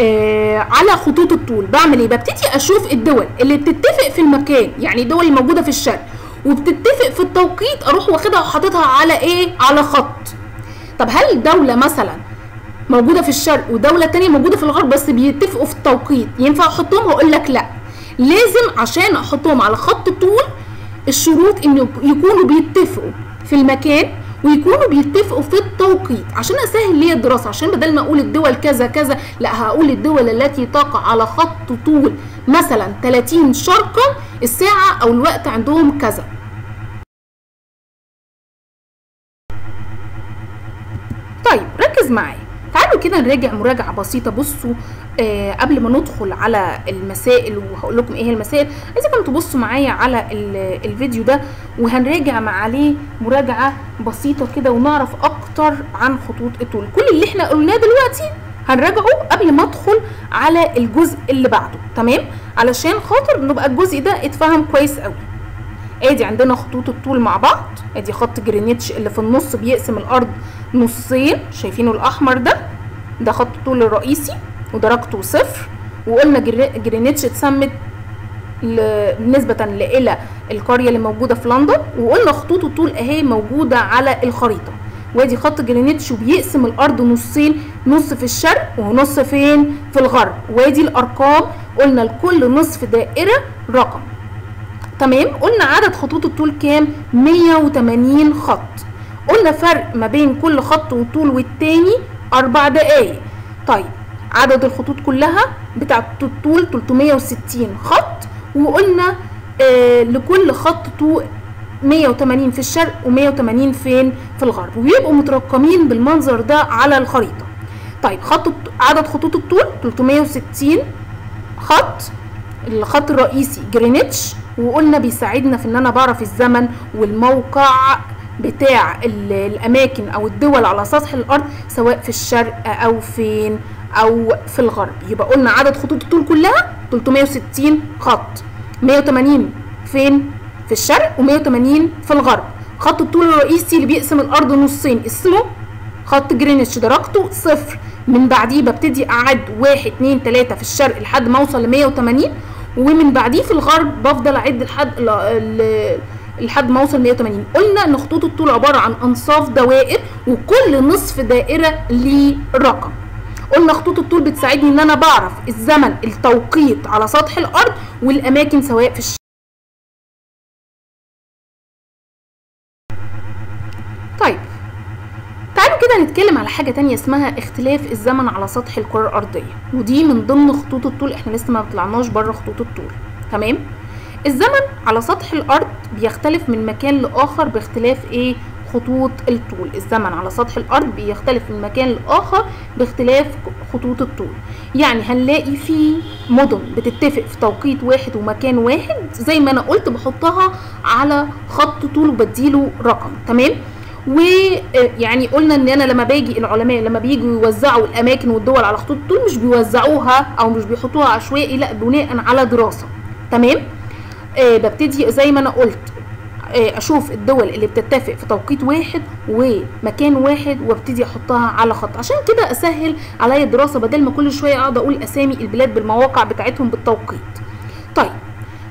آه على خطوط الطول بعمل إيه؟ ببتدي أشوف الدول اللي بتتفق في المكان يعني الدول اللي موجوده في الشرق وبتتفق في التوقيت أروح واخدها وحاططها على إيه؟ على خط. طب هل دولة مثلا موجودة في الشرق ودولة تانية موجودة في الغرب بس بيتفقوا في التوقيت. ينفع أحطهم؟ هقول لك لا. لازم عشان أحطهم على خط طول الشروط إن يكونوا بيتفقوا في المكان ويكونوا بيتفقوا في التوقيت. عشان أسهل ليا الدراسة عشان بدل ما أقول الدول كذا كذا لا هقول الدول التي تقع على خط طول. مثلا 30 شرقا الساعة أو الوقت عندهم كذا. طيب ركز معايا. تعالوا كده نراجع مراجعة بسيطة. بصوا آه قبل ما ندخل على المسائل وهقول لكم إيه هي المسائل عايزكم تبصوا معايا على ال- الفيديو ده وهنراجع مع عليه مراجعة بسيطة كده ونعرف أكتر عن خطوط الطول. كل اللي إحنا قلناه دلوقتي هنراجعه قبل ما أدخل على الجزء اللي بعده. تمام؟ علشان خاطر نبقى الجزء ده اتفهم كويس قوي ادي عندنا خطوط الطول مع بعض. ادي خط جرينتش اللي في النص بيقسم الأرض نصين. شايفينه الأحمر ده؟ ده خط الطول الرئيسي ودرجته صفر وقلنا جر- جرينتش اتسمت نسبة لإلى القرية اللي موجودة في لندن وقلنا خطوط الطول أهي موجودة على الخريطة. وادي خط جرينتش وبيقسم الأرض نصين نص في الشرق ونص فين؟ في الغرب. وادي الأرقام قلنا لكل نصف دائرة رقم. تمام؟ قلنا عدد خطوط الطول كام؟ 180 خط. قلنا فرق ما بين كل خط وطول والتاني أربع دقايق. طيب عدد الخطوط كلها بتاعت الطول 360 خط وقلنا آه لكل خط طول 180 في الشرق و180 فين؟ في الغرب. ويبقوا مترقمين بالمنظر ده على الخريطة. طيب خط عدد خطوط الطول 360 خط الخط الرئيسي جرينتش وقلنا بيساعدنا في إن أنا بعرف الزمن والموقع بتاع ال- الأماكن أو الدول على سطح الأرض سواء في الشرق أو فين أو في الغرب. يبقى قلنا عدد خطوط الطول كلها 360 خط. 180 فين؟ في الشرق و180 في الغرب. خط الطول الرئيسي اللي بيقسم الأرض نصين اسمه خط جرينتش درجته صفر. من بعديه ببتدي أعد واحد اتنين تلاتة في الشرق لحد ما أوصل ل 180 ومن بعديه في الغرب بفضل أعد لحد لحد ما اوصل 180 قلنا إن خطوط الطول عبارة عن أنصاف دوائر وكل نصف دائرة ليه رقم. قلنا خطوط الطول بتساعدني إن أنا بعرف الزمن التوقيت على سطح الأرض والأماكن سواء في الش... طيب تعالوا كده نتكلم على حاجة تانية اسمها اختلاف الزمن على سطح الكرة الأرضية. ودي من ضمن خطوط الطول إحنا لسه ما طلعناش بره خطوط الطول. تمام؟ الزمن على سطح الأرض بيختلف من مكان لآخر باختلاف إيه؟ خطوط الطول. الزمن على سطح الأرض بيختلف من مكان لآخر باختلاف خطوط الطول. يعني هنلاقي في مدن بتتفق في توقيت واحد ومكان واحد زي ما أنا قلت بحطها على خط طول وبديله رقم تمام؟ ويعني قلنا إن أنا لما باجي العلماء لما بييجوا يوزعوا الأماكن والدول على خطوط الطول مش بيوزعوها أو مش بيحطوها عشوائي لأ بناء على دراسة تمام؟ ببتدي زي ما أنا قلت آه أشوف الدول اللي بتتفق في توقيت واحد ومكان واحد وابتدي أحطها على خط. عشان كده أسهل عليا الدراسة بدل ما كل شوية أقعد أقول أسامي البلاد بالمواقع بتاعتهم بالتوقيت. طيب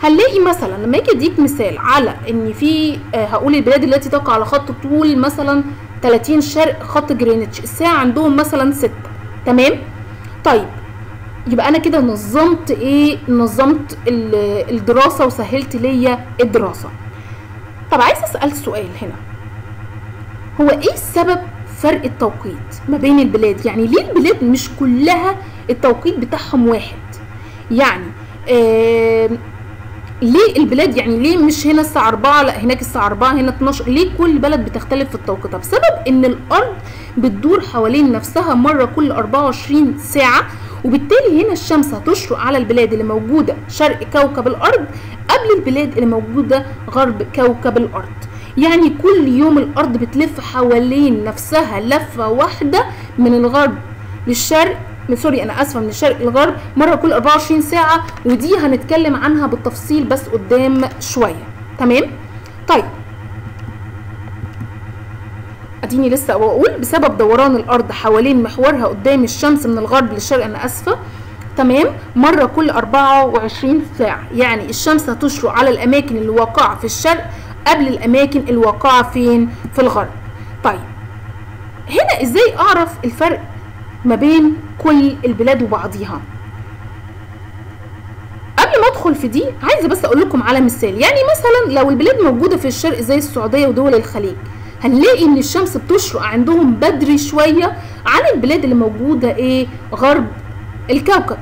هنلاقي مثلا لما أجي أديك مثال على إن في آه هقول البلاد التي تقع على خط طول مثلا 30 شرق خط جرينتش الساعة عندهم مثلا 6 تمام؟ طيب يبقى أنا كده نظمت إيه؟ نظمت ال- الدراسة وسهلت ليا الدراسة. طب عايز أسأل سؤال هنا. هو إيه السبب فرق التوقيت ما بين البلاد؟ يعني ليه البلاد مش كلها التوقيت بتاعهم واحد؟ يعني آه ليه البلاد يعني ليه مش هنا الساعة 4 لا هناك الساعة 4 هنا 12 ليه كل بلد بتختلف في التوقيتها بسبب إن الأرض بتدور حوالين نفسها مرة كل 24 ساعة وبالتالي هنا الشمس هتشرق على البلاد اللي موجودة شرق كوكب الأرض قبل البلاد اللي موجودة غرب كوكب الأرض. يعني كل يوم الأرض بتلف حوالين نفسها لفة واحدة من الغرب للشرق من سوري أنا آسفة من الشرق للغرب مرة كل 24 ساعة ودي هنتكلم عنها بالتفصيل بس قدام شوية. تمام؟ طيب اديني لسه بقول بسبب دوران الأرض حوالين محورها قدام الشمس من الغرب للشرق أنا آسفة. تمام؟ مرة كل 24 ساعة. يعني الشمس هتشرق على الأماكن اللي واقعة في الشرق قبل الأماكن اللي واقعة فين؟ في الغرب. طيب هنا إزاي أعرف الفرق ما بين كل البلاد وبعضيها؟ قبل ما أدخل في دي عايزة بس أقول لكم على مثال. يعني مثلا لو البلاد موجودة في الشرق زي السعودية ودول الخليج هنلاقي إن الشمس بتشرق عندهم بدري شوية عن البلاد اللي موجودة إيه غرب الكوكب.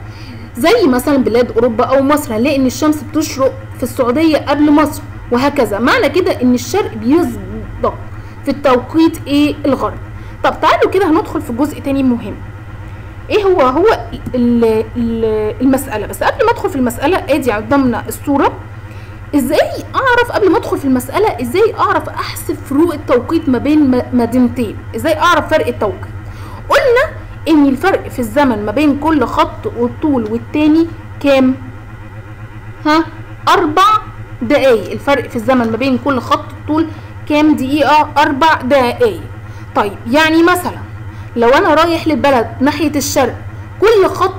زي مثلا بلاد أوروبا أو مصر هنلاقي إن الشمس بتشرق في السعودية قبل مصر وهكذا. معنى كده إن الشرق بيسبق في التوقيت إيه الغرب. طب تعالوا كده هندخل في جزء تاني مهم. إيه هو؟ هو ال- ال- المسألة. بس قبل ما أدخل في المسألة آدي قدامنا الصورة. إزاي اعرف قبل ما ادخل في المسألة إزاي اعرف احسب فروق التوقيت ما بين مدينتين إزاي اعرف فرق التوقيت؟ قلنا ان الفرق في الزمن ما بين كل خط والطول والتاني كام؟ ها؟ أربع دقايق. الفرق في الزمن ما بين كل خط والطول كام دقيقة؟ أربع دقايق. طيب يعني مثلا لو أنا رايح للبلد ناحية الشرق كل خط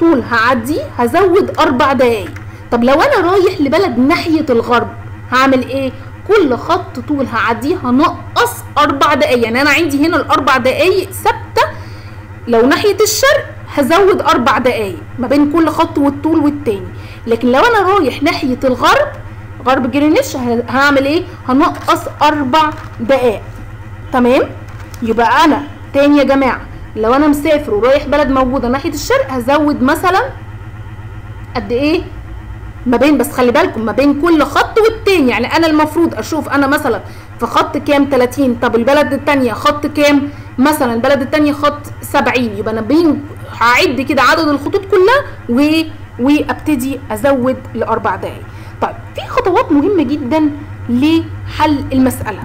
طول هعديه هزود أربع دقايق. طب لو أنا رايح لبلد ناحية الغرب هعمل إيه؟ كل خط طول هعديه هنقص أربع دقايق. يعني أنا عندي هنا الأربع دقايق ثابتة. لو ناحية الشرق هزود أربع دقايق ما بين كل خط والطول والتاني. لكن لو أنا رايح ناحية الغرب غرب جرينتش ه- هعمل إيه؟ هنقص أربع دقايق. تمام؟ يبقى أنا تاني يا جماعة لو أنا مسافر ورايح بلد موجودة ناحية الشرق هزود مثلا قد إيه؟ ما بين بس خلي بالكم ما بين كل خط والتاني. يعني أنا المفروض أشوف أنا مثلا في خط كام 30 طب البلد التانية خط كام؟ مثلا البلد التانية خط 70 يبقى أنا بين هعد كده عدد الخطوط كلها و وأبتدي أزود لأربع دقايق. طيب في خطوات مهمة جدا لحل المسألة.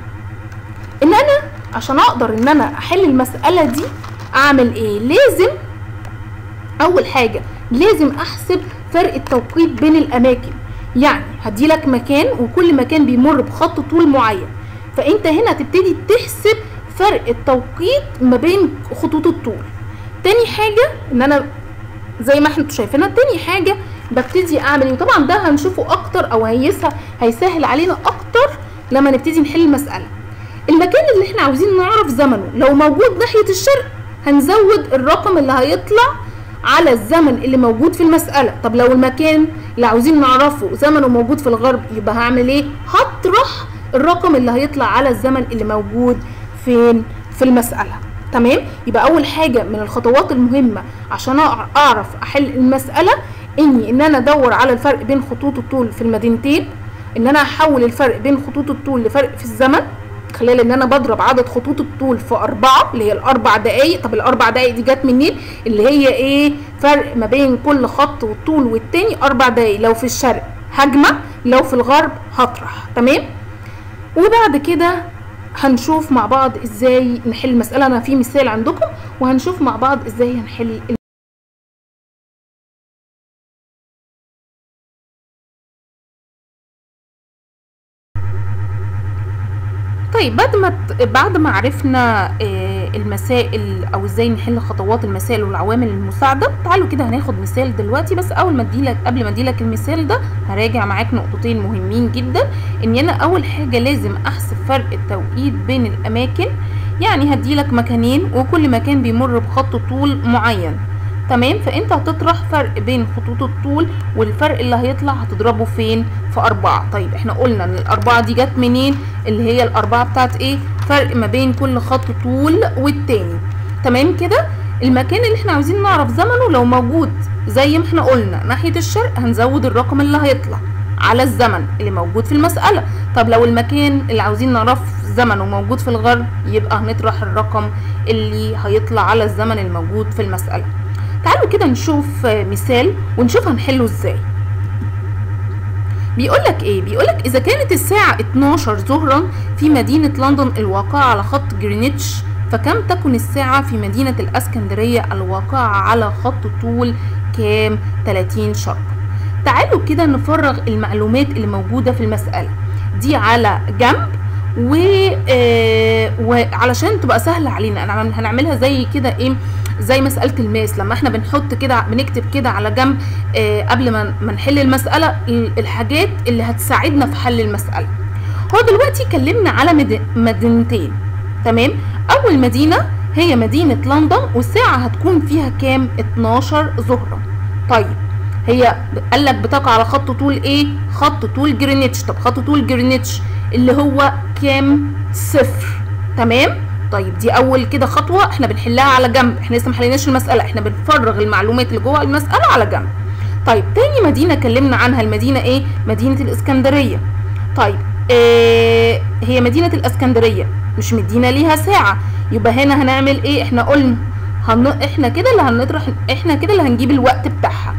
إن أنا عشان أقدر إن أنا أحل المسألة دي أعمل إيه؟ لازم أول حاجة لازم أحسب فرق التوقيت بين الأماكن. يعني هديلك مكان وكل مكان بيمر بخط طول معين. فأنت هنا تبتدي تحسب فرق التوقيت ما بين خطوط الطول. تاني حاجة إن أنا زي ما إحنا شايفينها تاني حاجة ببتدي أعمل إيه؟ وطبعا ده هنشوفه أكتر أو هيسهل هيسهل علينا أكتر لما نبتدي نحل المسألة. المكان اللي إحنا عاوزين نعرف زمنه لو موجود ناحية الشرق هنزود الرقم اللي هيطلع على الزمن اللي موجود في المسألة. طب لو المكان اللي عاوزين نعرفه زمنه موجود في الغرب يبقى هعمل إيه؟ هطرح الرقم اللي هيطلع على الزمن اللي موجود فين؟ في المسألة. تمام؟ يبقى أول حاجة من الخطوات المهمة عشان أعرف أحل المسألة اني إن أنا أدور على الفرق بين خطوط الطول في المدينتين إن أنا أحول الفرق بين خطوط الطول لفرق في الزمن خلال إن أنا بضرب عدد خطوط الطول في أربعة اللي هي الأربع دقايق. طب الأربع دقايق دي جت منين؟ اللي هي إيه؟ فرق ما بين كل خط والطول والتاني أربع دقايق. لو في الشرق هجمة لو في الغرب هطرح. تمام؟ وبعد كده هنشوف مع بعض إزاي نحل المسألة. أنا في مثال عندكم وهنشوف مع بعض إزاي هنحل طيب بعد ما بعد ما عرفنا آه، المسائل أو إزاي نحل خطوات المسائل والعوامل المساعدة تعالوا كده هناخد مثال دلوقتي بس أول ما أديلك قبل ما أديلك المثال ده هراجع معاك نقطتين مهمين جدا إن أنا أول حاجة لازم أحسب فرق التوقيت بين الأماكن يعني هديلك مكانين وكل مكان بيمر بخط طول معين. تمام؟ فأنت هتطرح فرق بين خطوط الطول والفرق اللي هيطلع هتضربه فين؟ في أربعة. طيب إحنا قلنا إن الأربعة دي جت منين؟ اللي هي الأربعة بتاعت إيه؟ فرق ما بين كل خط طول والتاني. تمام كده؟ المكان اللي إحنا عاوزين نعرف زمنه لو موجود زي ما إحنا قلنا ناحية الشرق هنزود الرقم اللي هيطلع على الزمن اللي موجود في المسألة. طب لو المكان اللي عاوزين نعرف زمنه موجود في الغرب يبقى هنطرح الرقم اللي هيطلع على الزمن الموجود في المسألة. تعالوا كده نشوف مثال ونشوف هنحله إزاي. بيقولك إيه؟ بيقولك إذا كانت الساعة 12 ظهرا في مدينة لندن الواقعة على خط جرينتش فكم تكن الساعة في مدينة الإسكندرية الواقعة على خط طول كام؟ 30 شرق. تعالوا كده نفرغ المعلومات اللي موجودة في المسألة دي على جنب و آه، وعلشان تبقى سهلة علينا. هنعملها زي كده إيه؟ زي مسألة الماس لما إحنا بنحط كده بنكتب كده على جنب آه، قبل ما ما نحل المسألة ال- الحاجات اللي هتساعدنا في حل المسألة. هو دلوقتي كلمنا على مد- مدينتين تمام؟ أول مدينة هي مدينة لندن والساعة هتكون فيها كام؟ 12 ظهرا طيب هي قال لك بتقع على خط طول إيه؟ خط طول جرينتش طب خط طول جرينتش اللي هو كام؟ صفر تمام؟ طيب دي أول كده خطوة إحنا بنحلها على جنب. إحنا لسه ما حليناش المسألة إحنا بنفرغ المعلومات اللي جوه المسألة على جنب. طيب تاني مدينة كلمنا عنها المدينة إيه؟ مدينة الإسكندرية. طيب إيه هي مدينة الإسكندرية مش مدينة ليها ساعة. يبقى هنا هنعمل إيه؟ إحنا قلنا هن... إحنا كده اللي هنطرح إحنا كده اللي هنجيب الوقت بتاعها.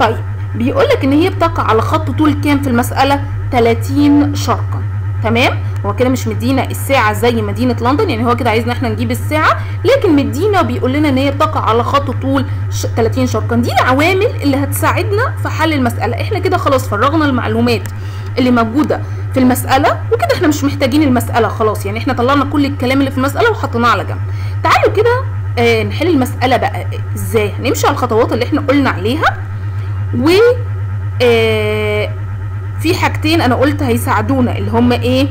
طيب بيقول لك إن هي بتقع على خط طول كام في المسألة؟ 30 شرقا. تمام؟ هو كده مش مدينا الساعة زي مدينة لندن يعني هو كده عايزنا إحنا نجيب الساعة لكن مدينا بيقول لنا إن هي بتقع على خط طول ش... 30 شرقا دي العوامل اللي هتساعدنا في حل المسألة. إحنا كده خلاص فرغنا المعلومات اللي موجودة في المسألة وكده إحنا مش محتاجين المسألة خلاص. يعني إحنا طلعنا كل الكلام اللي في المسألة وحطيناه على جنب. تعالوا كده آه نحل المسألة بقى. إزاي؟ هنمشي على الخطوات اللي إحنا قلنا عليها و آه في حاجتين أنا قلت هيساعدونا اللي هم إيه؟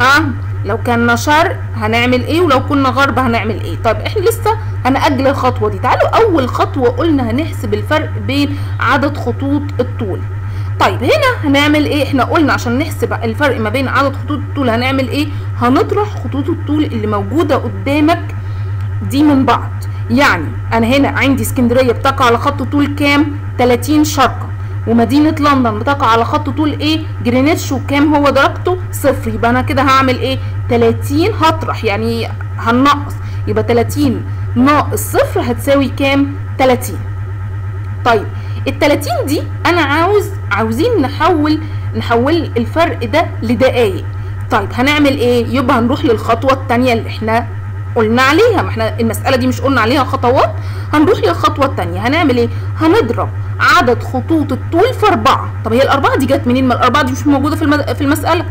آه لو كنا شرق هنعمل إيه ولو كنا غرب هنعمل إيه. طيب إحنا لسه هنأجل الخطوة دي. تعالوا أول خطوة قلنا هنحسب الفرق بين عدد خطوط الطول. طيب هنا هنعمل إيه؟ إحنا قلنا عشان نحسب الفرق ما بين عدد خطوط الطول هنعمل إيه؟ هنطرح خطوط الطول اللي موجودة قدامك دي من بعض. يعني أنا هنا عندي اسكندرية بتقع على خط طول كام؟ 30 شرقا ومدينة لندن بتقع على خط طول إيه؟ جرينتش وكام هو درجته؟ صفر. يبقى أنا كده هعمل إيه؟ 30 هطرح يعني هنقص. يبقى 30 ناقص صفر هتساوي كام؟ 30 طيب ال 30 دي أنا عاوز عاوزين نحول نحول الفرق ده لدقايق. طيب هنعمل إيه؟ يبقى هنروح للخطوة الثانية اللي إحنا قلنا عليها. ما إحنا المسألة دي مش قلنا عليها خطوات. هنروح للخطوة الثانية هنعمل إيه؟ هنضرب عدد خطوط الطول في أربعة. طب هي الأربعة دي جت منين؟ ما الأربعة دي مش موجودة في. في المسألة.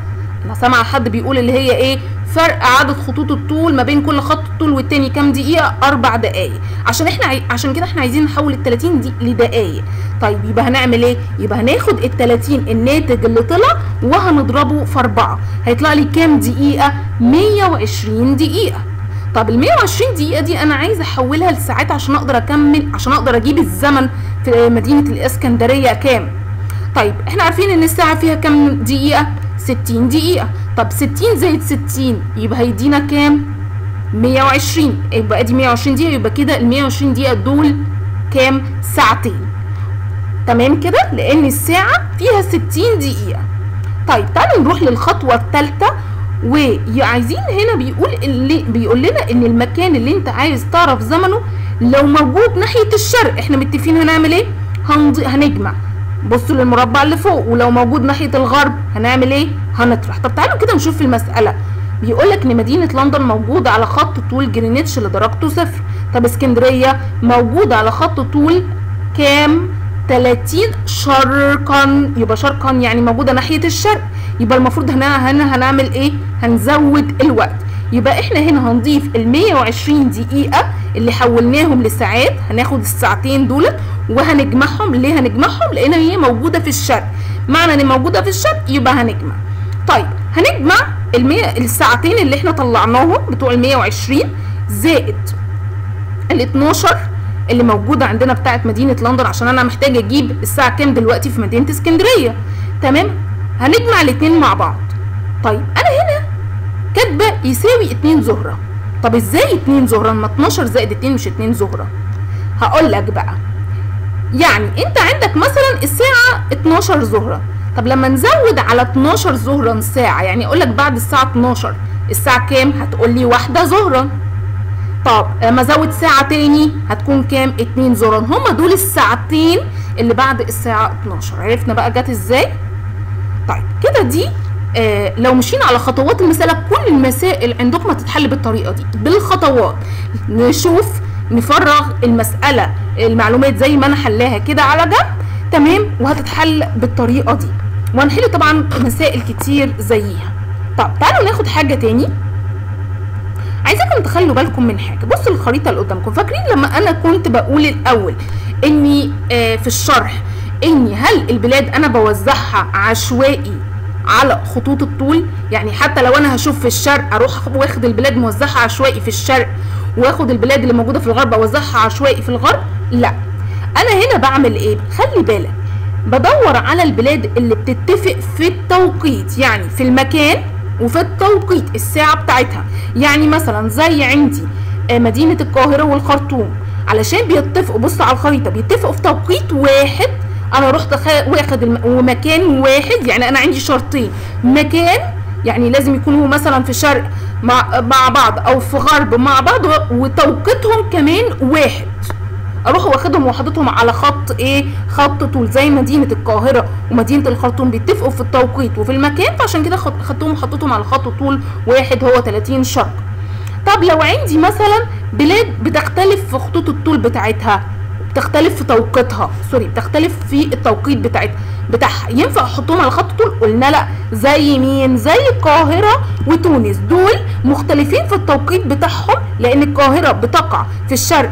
أنا سامعة حد بيقول اللي هي إيه؟ فرق عدد خطوط الطول ما بين كل خط طول والتاني كام دقيقة؟ أربع دقايق. عشان إحنا عاي... عشان كده إحنا عايزين نحول ال 30 دي لدقايق. طيب يبقى هنعمل إيه؟ يبقى هناخد ال 30 الناتج اللي طلع وهنضربه في أربعة. هيطلع لي كام دقيقة؟ 120 دقيقة. طب ال 120 دقيقة دي أنا عايزة أحولها لساعات عشان أقدر أكمل عشان أقدر أجيب الزمن في مدينة الإسكندرية كام؟ طيب إحنا عارفين إن الساعة فيها كام دقيقة؟ 60 دقيقة، طب 60 زائد 60 يبقى هيدينا كام؟ 120 يبقى أدي 120 دقيقة يبقى كده ال 120 دقيقة دول كام؟ ساعتين. تمام كده؟ لأن الساعة فيها 60 دقيقة. طيب تعالوا نروح للخطوة الثالثة وعايزين هنا بيقول اللي بيقول لنا إن المكان اللي أنت عايز تعرف زمنه لو موجود ناحية الشرق إحنا متفقين هنعمل إيه. هنجمع. بصوا للمربع اللي فوق ولو موجود ناحية الغرب هنعمل إيه؟ هنطرح. طب تعالوا كده نشوف المسألة. بيقول لك إن مدينة لندن موجودة على خط طول جرينتش اللي درجته صفر. طب اسكندرية موجودة على خط طول كام؟ 30 شرقا يبقى شرقا يعني موجودة ناحية الشرق. يبقى المفروض هنا هنا هنعمل إيه؟ هنزود الوقت. يبقى إحنا هنا هنضيف ال 120 دقيقة اللي حولناهم لساعات. هناخد الساعتين دولت وهنجمعهم. ليه هنجمعهم؟ لأن هي موجودة في الشرق. معنى إن موجودة في الشرق يبقى هنجمع. طيب هنجمع المية الساعتين اللي إحنا طلعناهم بتوع ال 120 زائد ال 12 اللي موجودة عندنا بتاعة مدينة لندن عشان أنا محتاجة أجيب الساعة كام دلوقتي في مدينة اسكندرية. تمام؟ هنجمع الاثنين مع بعض. طيب أنا هنا كاتبة يساوي 2 زهرة. طب إزاي 2 زهرة؟ ما 12 زائد 2 مش 2 زهرة. هقول لك بقى. يعني أنت عندك مثلا الساعة 12 زهرة. طب لما نزود على 12 ظهرا ساعة يعني أقول لك بعد الساعة 12 الساعة كام؟ هتقول لي واحدة ظهرا طب لما أزود ساعة تاني هتكون كام؟ 2 ظهرا هما دول الساعتين اللي بعد الساعة 12 عرفنا بقى جت إزاي؟ طيب كده دي آه لو مشينا على خطوات المسألة كل المسائل عندكم هتتحل بالطريقة دي. بالخطوات نشوف نفرغ المسألة المعلومات زي ما أنا حلاها كده على جنب تمام؟ وهتتحل بالطريقة دي. وهنحل طبعا مسائل كتير زيها. طب تعالوا ناخد حاجة تاني. عايزاكم تخلوا بالكم من حاجة. بصوا الخريطة اللي قدامكم. فاكرين لما أنا كنت بقول الأول إني آه في الشرح إني هل البلاد أنا بوزعها عشوائي على خطوط الطول؟ يعني حتى لو أنا هشوف في الشرق أروح واخد البلاد موزعها عشوائي في الشرق واخد البلاد اللي موجودة في الغرب أوزعها عشوائي في الغرب؟ لا. أنا هنا بعمل إيه؟ خلي بالك. بدور على البلاد اللي بتتفق في التوقيت يعني في المكان وفي التوقيت الساعة بتاعتها. يعني مثلا زي عندي مدينة القاهرة والخرطوم. علشان بيتفقوا بص على الخريطة بيتفقوا في توقيت واحد أنا رحت واخد. ومكان واحد يعني أنا عندي شرطين. مكان يعني لازم يكون هو مثلا في شرق مع, مع بعض أو في غرب مع بعض وتوقيتهم كمان واحد. أروح واخدهم وحاططهم على خط إيه؟ خط طول زي مدينة القاهرة ومدينة الخرطوم. بيتفقوا في التوقيت وفي المكان فعشان كده خد- خدتهم وحطيتهم على خط طول واحد هو 30 شرق. طب لو عندي مثلا بلاد بتختلف في خطوط الطول بتاعتها بتختلف في توقيتها. sorry بتختلف في التوقيت بتاعتها بتاعها ينفع أحطهم على خط طول؟ قلنا لا. زي مين؟ زي القاهرة وتونس. دول مختلفين في التوقيت بتاعهم لأن القاهرة بتقع في الشرق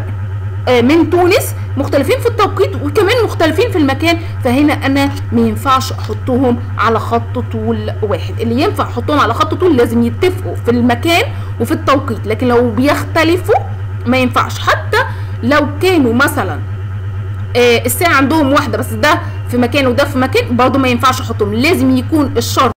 آه، من تونس مختلفين في التوقيت وكمان مختلفين في المكان. فهنا أنا ما ينفعش أحطهم على خط طول واحد. اللي ينفع أحطهم على خط طول لازم يتفقوا في المكان وفي التوقيت. لكن لو بيختلفوا ما ينفعش. حتى لو كانوا مثلا آه، الساعة عندهم واحدة بس ده في مكان وده في مكان برضه ما ينفعش أحطهم. لازم يكون الشرط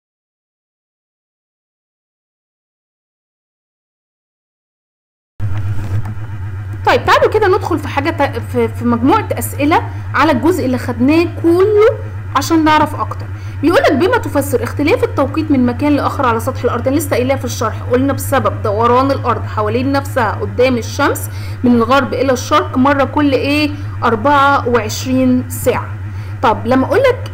طيب تعالوا كده ندخل في حاجة تا- في, مجموعة أسئلة على الجزء اللي خدناه كله عشان نعرف أكتر بيقولك بما تفسر اختلاف التوقيت من مكان لآخر على سطح الأرض أنا لسه قايلها في الشرح. قلنا بسبب دوران الأرض حوالين نفسها قدام الشمس من الغرب إلى الشرق مرة كل إيه؟ 24 ساعة. طب لما أقولك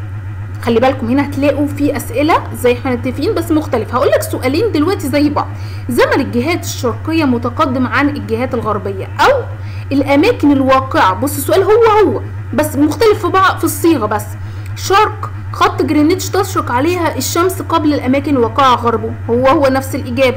خلي بالكم هنا هتلاقوا في أسئلة زي إحنا متفقين بس مختلف هقول لك سؤالين دلوقتي زي بعض. زمن الجهات الشرقية متقدم عن الجهات الغربية أو الأماكن الواقعة؟ بص السؤال هو هو بس مختلف في بعض في الصيغة بس. شرق خط جرينتش تشرق عليها الشمس قبل الأماكن الواقعه غربه هو هو نفس الإجابة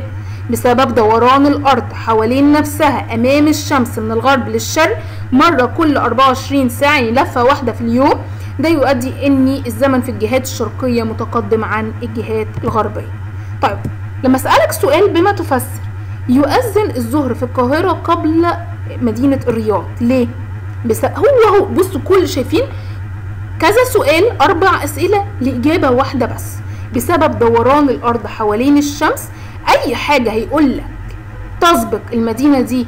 بسبب دوران الأرض حوالين نفسها أمام الشمس من الغرب للشرق. مرة كل 24 ساعة يعني لفة واحدة في اليوم. ده يؤدي إن الزمن في الجهات الشرقية متقدم عن الجهات الغربية. طيب لما أسألك سؤال بما تفسر يؤذن الظهر في القاهرة قبل مدينة الرياض. ليه؟ بس هو هو بصوا كل شايفين كذا سؤال أربع أسئلة لإجابة واحدة بس. بسبب دوران الأرض حوالين الشمس أي حاجة هيقول لك تسبق المدينة دي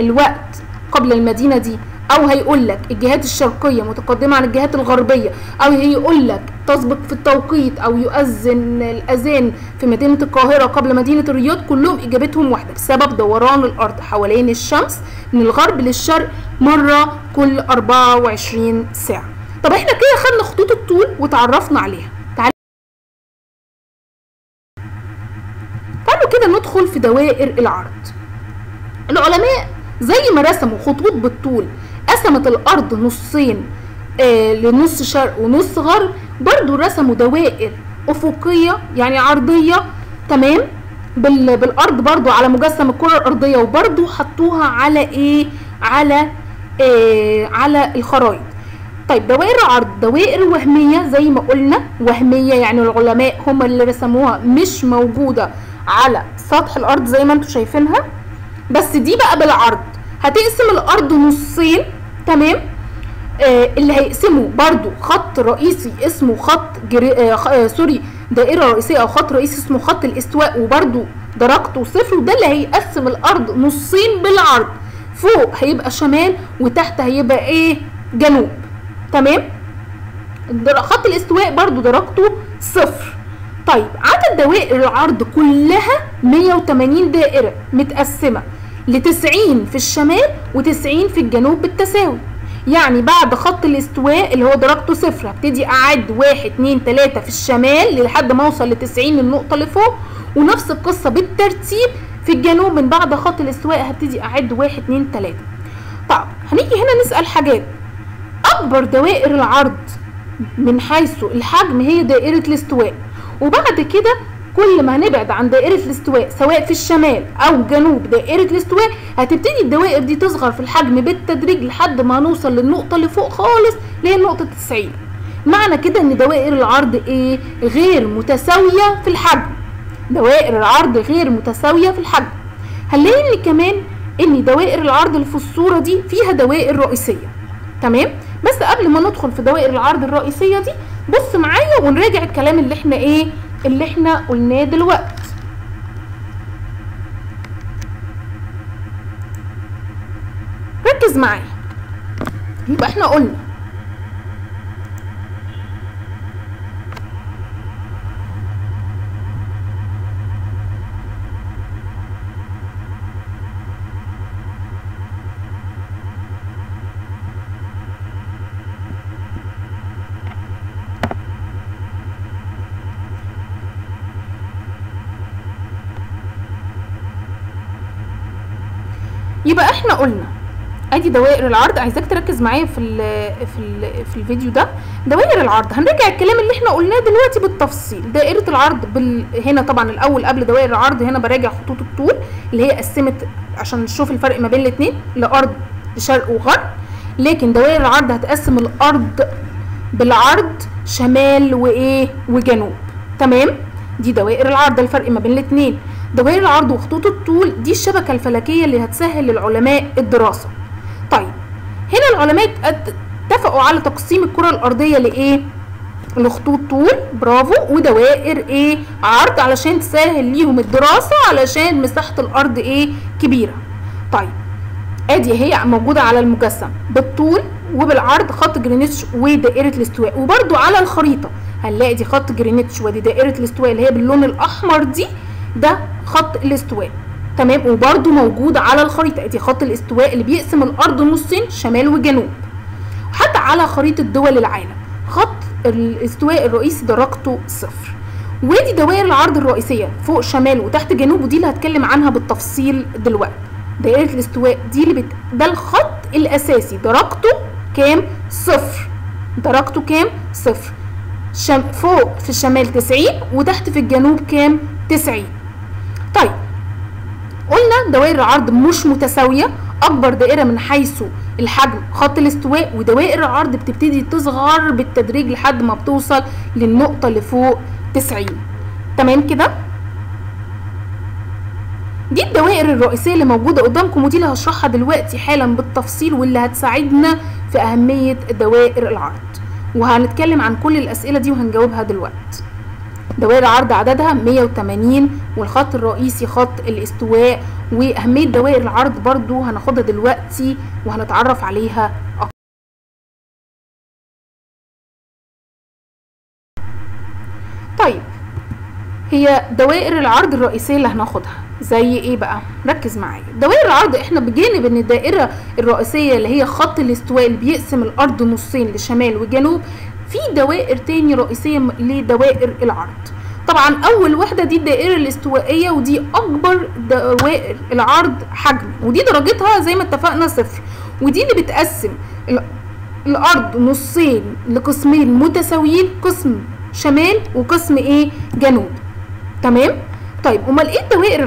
الوقت قبل المدينة دي أو هيقول لك الجهات الشرقية متقدمة عن الجهات الغربية أو هيقول لك تسبق في التوقيت أو يؤذن الأذان في مدينة القاهرة قبل مدينة الرياض كلهم إجابتهم واحدة. بسبب دوران الأرض حوالين الشمس من الغرب للشرق مرة كل 24 ساعة. طب إحنا كده خدنا خطوط الطول وتعرفنا عليها. تعال تعالوا كده ندخل في دوائر العرض. العلماء زي ما رسموا خطوط بالطول قسمت الأرض نصين آه لنص شرق ونص غرب. برضو رسموا دوائر أفقية يعني عرضية تمام؟ بال بالأرض برضو على مجسم الكرة الأرضية وبرضو حطوها على إيه؟ على آه على الخرايط طيب دوائر العرض دوائر وهمية زي ما قلنا وهمية يعني العلماء هم اللي رسموها مش موجودة على سطح الأرض زي ما أنتم شايفينها. بس دي بقى بالعرض. هتقسم الأرض نصين تمام؟ آه اللي هيقسمه برضو خط رئيسي اسمه خط جري... آه. آه سوري دائرة رئيسية أو خط رئيسي اسمه خط الاستواء وبرضو درجته صفر وده اللي هيقسم الأرض نصين بالعرض. فوق هيبقى شمال وتحت هيبقى إيه؟ جنوب. تمام؟ خط الاستواء برضو درجته صفر. طيب عدد دوائر العرض كلها 180 دائرة متقسمة ل 90 في الشمال و90 في الجنوب بالتساوي. يعني بعد خط الاستواء اللي هو درجته صفر هبتدي أعد واحد اتنين تلاتة في الشمال لحد ما أوصل ل 90 النقطة اللي فوق ونفس القصة بالترتيب في الجنوب من بعد خط الاستواء هبتدي أعد واحد اتنين تلاتة. طب هنيجي هنا نسأل حاجات. أكبر دوائر العرض من حيث الحجم هي دائرة الاستواء. وبعد كده كل ما هنبعد عن دائرة الاستواء سواء في الشمال أو جنوب دائرة الاستواء هتبتدي الدوائر دي تصغر في الحجم بالتدريج لحد ما نوصل للنقطة اللي فوق خالص اللي هي نقطة 90 معنى كده إن دوائر العرض إيه؟ غير متساوية في الحجم. دوائر العرض غير متساوية في الحجم. هنلاقي إن كمان إن دوائر العرض اللي في الصورة دي فيها دوائر رئيسية. تمام؟ بس قبل ما ندخل في دوائر العرض الرئيسية دي بص معايا ونراجع الكلام اللي إحنا إيه اللي إحنا قلناه دلوقتي. ركز معايا. يبقى إحنا قلنا يبقى إحنا قلنا. أدي دوائر العرض. عايزاك تركز معايا في ال في ال في الفيديو ده. دوائر العرض. هنرجع الكلام اللي إحنا قلناه دلوقتي بالتفصيل. دائرة العرض بال... هنا طبعا الأول قبل دوائر العرض. هنا براجع خطوط الطول اللي هي قسمت عشان نشوف الفرق ما بين الاثنين لأرض لشرق وغرب. لكن دوائر العرض هتقسم الأرض بالعرض شمال وإيه وجنوب. تمام؟ دي دوائر العرض. الفرق ما بين الاثنين دوائر العرض وخطوط الطول دي الشبكة الفلكية اللي هتسهل للعلماء الدراسة. طيب هنا العلماء اتفقوا على تقسيم الكرة الأرضية لإيه؟ لخطوط طول برافو ودوائر إيه؟ عرض علشان تسهل ليهم الدراسة علشان مساحة الأرض إيه؟ كبيرة. طيب أدي هي موجودة على المجسم بالطول وبالعرض خط جرينتش ودائرة الاستواء. وبرده على الخريطة هنلاقي دي خط جرينتش ودي دائرة الاستواء اللي هي باللون الأحمر دي ده خط الاستواء. تمام؟ وبرده موجود على الخريطة. ادي خط الاستواء اللي بيقسم الأرض نصين شمال وجنوب. وحتى على خريطة دول العالم. خط الاستواء الرئيسي درجته صفر. ودي دوائر العرض الرئيسية فوق شمال وتحت جنوب ودي اللي هتكلم عنها بالتفصيل دلوقتي. دائرة الاستواء دي اللي بت... ده الخط الأساسي. درجته كام؟ صفر. درجته كام؟ صفر. شم... فوق في الشمال 90 وتحت في الجنوب كام؟ 90 طيب قلنا دوائر العرض مش متساوية أكبر دائرة من حيث الحجم خط الاستواء ودوائر العرض بتبتدي تصغر بالتدريج لحد ما بتوصل للنقطة اللي فوق 90 تمام كده؟ دي الدوائر الرئيسية اللي موجودة قدامكم ودي اللي هشرحها دلوقتي حالا بالتفصيل واللي هتساعدنا في أهمية دوائر العرض. وهنتكلم عن كل الأسئلة دي وهنجاوبها دلوقتي. دوائر العرض عددها 180 والخط الرئيسي خط الاستواء وأهمية دوائر العرض برضو هناخدها دلوقتي وهنتعرف عليها أكتر. طيب هي دوائر العرض الرئيسية اللي هناخدها زي إيه بقى؟ ركز معايا. دوائر العرض إحنا بجانب إن الدائرة الرئيسية اللي هي خط الاستواء اللي بيقسم الأرض نصين لشمال وجنوب في دوائر تاني رئيسية لدوائر العرض. طبعا أول واحدة دي الدائرة الاستوائية ودي أكبر دوائر العرض حجما ودي درجتها زي ما اتفقنا صفر. ودي اللي بتقسم الأرض نصين لقسمين متساويين قسم شمال وقسم إيه؟ جنوب. تمام؟ طيب أمال إيه الدوائر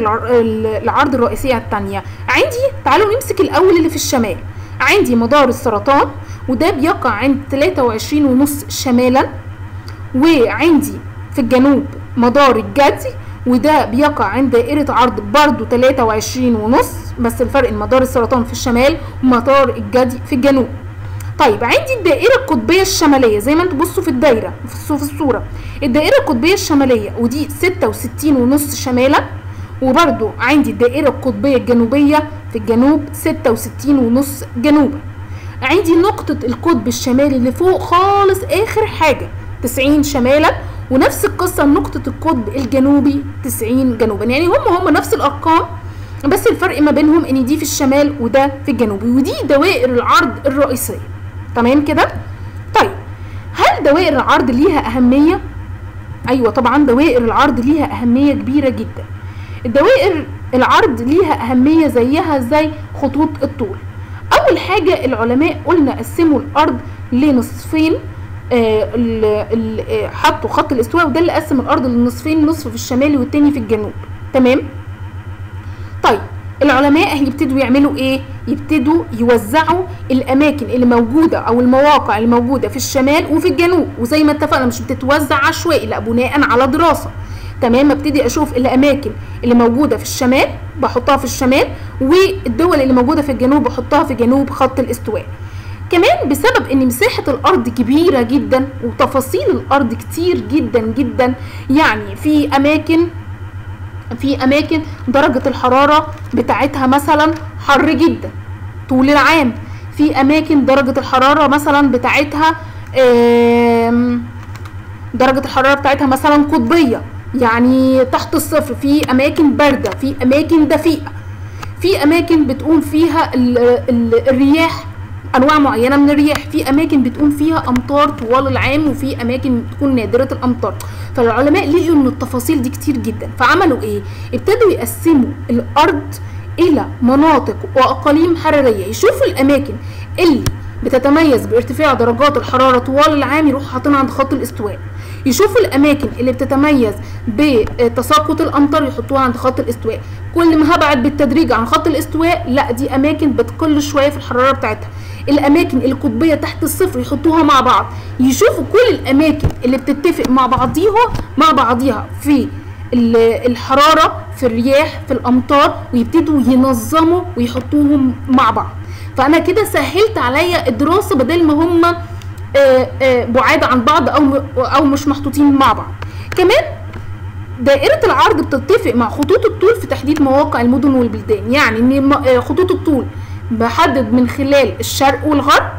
العرض الرئيسية الثانية عندي تعالوا نمسك الأول اللي في الشمال. عندي مدار السرطان وده بيقع عند 23 ونص شمالا وعندي في الجنوب مدار الجدي وده بيقع عند دائرة عرض برضو 23 ونص بس الفرق مدار السرطان في الشمال ومدار الجدي في الجنوب. طيب عندي الدائرة القطبية الشمالية زي ما أنتوا بصوا في الدايرة في الصورة الدائرة القطبية الشمالية ودي 66 ونص شمالا وبرضو عندي الدائرة القطبية الجنوبية في الجنوب 66 ونص جنوبا. عندي نقطة القطب الشمالي اللي فوق خالص آخر حاجة 90 شمالا ونفس القصة نقطة القطب الجنوبي 90 جنوبا. يعني هم هم نفس الأرقام بس الفرق ما بينهم إن دي في الشمال وده في الجنوب ودي دوائر العرض الرئيسية. تمام كده؟ طيب هل دوائر العرض ليها أهمية؟ أيوة طبعا دوائر العرض ليها أهمية كبيرة جدا. الدوائر العرض ليها أهمية زيها زي خطوط الطول. أول حاجة العلماء قلنا قسموا الأرض لنصفين آه ال حطوا خط الاستواء وده اللي قسم الأرض لنصفين نصف في الشمال والتاني في الجنوب. تمام؟ طيب العلماء هيبتدوا يعملوا إيه؟ يبتدوا يوزعوا الأماكن اللي موجودة أو المواقع اللي موجودة في الشمال وفي الجنوب. وزي ما اتفقنا مش بتتوزع عشوائي لا بناء على دراسة. تمام ابتدي أشوف الأماكن اللي موجودة في الشمال بحطها في الشمال والدول اللي موجودة في الجنوب بحطها في جنوب خط الاستواء. كمان بسبب إن مساحة الأرض كبيرة جدا وتفاصيل الأرض كتير جدا جدا يعني في أماكن في أماكن درجة الحرارة بتاعتها مثلا حر جدا طول العام. في أماكن درجة الحرارة مثلا بتاعتها درجة الحرارة بتاعتها مثلا قطبية يعني تحت الصفر في أماكن باردة في أماكن دفيئة في أماكن بتقوم فيها ال ال الرياح أنواع معينة من الرياح في أماكن بتقوم فيها أمطار طوال العام وفي أماكن بتكون نادرة الأمطار. فالعلماء لقوا إن التفاصيل دي كتير جدا. فعملوا إيه؟ ابتدوا يقسموا الأرض إلى مناطق وأقاليم حرارية. يشوفوا الأماكن اللي بتتميز بارتفاع درجات الحرارة طوال العام يروحوا حاطينها عند خط الاستواء. يشوفوا الأماكن اللي بتتميز بتساقط الأمطار يحطوها عند خط الاستواء. كل ما هبعد بالتدريج عن خط الاستواء لا دي أماكن بتقل شوية في الحرارة بتاعتها. الأماكن القطبية تحت الصفر يحطوها مع بعض. يشوفوا كل الأماكن اللي بتتفق مع بعضيها مع بعضيها في الحرارة في الرياح في الأمطار ويبتدوا ينظموا ويحطوهم مع بعض. فانا كده سهلت عليا الدراسة بدل ما هم بعاد عن بعض أو أو مش محطوطين مع بعض. كمان دائرة العرض بتتفق مع خطوط الطول في تحديد مواقع المدن والبلدان. يعني إن خطوط الطول بحدد من خلال الشرق والغرب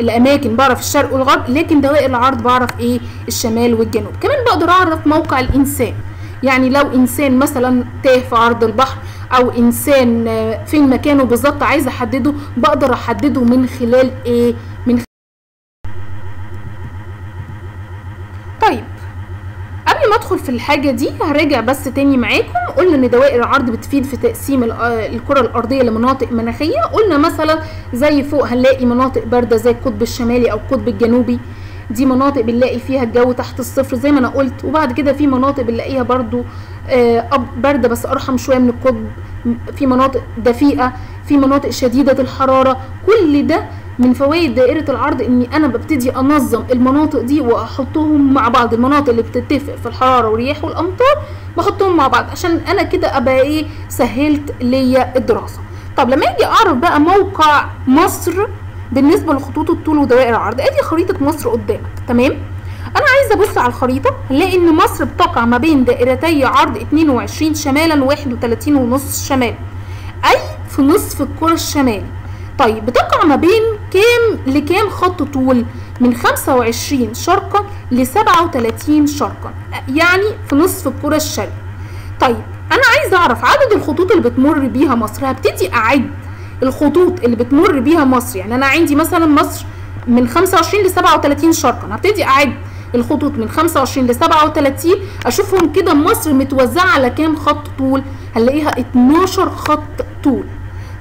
الأماكن بعرف الشرق والغرب لكن دوائر العرض بعرف إيه؟ الشمال والجنوب. كمان بقدر أعرف موقع الإنسان. يعني لو إنسان مثلا تاه في عرض البحر أو إنسان فين مكانه بالظبط عايز أحدده بقدر أحدده من خلال إيه؟ من طيب قبل ما أدخل في الحاجة دي هراجع بس تاني معاكم. قلنا إن دوائر العرض بتفيد في تقسيم الكرة الأرضية لمناطق مناخية. قلنا مثلا زي فوق هنلاقي مناطق باردة زي القطب الشمالي أو القطب الجنوبي. دي مناطق بنلاقي فيها الجو تحت الصفر زي ما أنا قلت وبعد كده في مناطق بنلاقيها برضو آه باردة بس أرحم شوية من القطب في مناطق دفيئة في مناطق شديدة الحرارة كل ده من فوائد دائرة العرض إني أنا ببتدي أنظم المناطق دي وأحطهم مع بعض المناطق اللي بتتفق في الحرارة والرياح والأمطار بحطهم مع بعض عشان أنا كده أبقى إيه سهلت ليا الدراسة. طب لما أجي أعرف بقى موقع مصر بالنسبة لخطوط الطول ودوائر العرض. ادي خريطة مصر قدامك تمام؟ أنا عايزة أبص على الخريطة هنلاقي ان مصر بتقع ما بين دائرتي عرض 22 شمالا و31 ونص شمال. أي في نصف الكرة الشمالي طيب بتقع ما بين كام لكام خط طول؟ من 25 شرقا ل 37 شرقا. يعني في نصف الكرة الشرقي. طيب أنا عايزة أعرف عدد الخطوط اللي بتمر بيها مصر. هبتدي أعد. الخطوط اللي بتمر بيها مصر. يعني أنا عندي مثلا مصر من 25 ل 37 شرقا هبتدي أعد الخطوط من 25 ل 37 أشوفهم كده مصر متوزعة على كام خط طول؟ هنلاقيها 12 خط طول.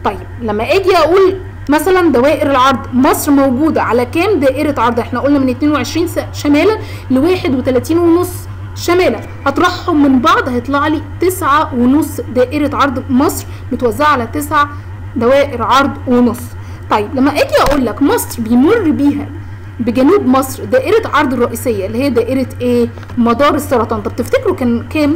طيب لما أجي أقول مثلا دوائر العرض مصر موجودة على كام دائرة عرض؟ إحنا قلنا من 22 شمالا ل 31 ونص شمالا. هطرحهم من بعض هيطلع لي 9 ونص دائرة عرض مصر متوزعة على 9 دوائر عرض ونص. طيب لما أجي أقول لك مصر بيمر بيها بجنوب مصر دائرة عرض الرئيسية اللي هي دائرة إيه؟ مدار السرطان. طب تفتكروا كان كام؟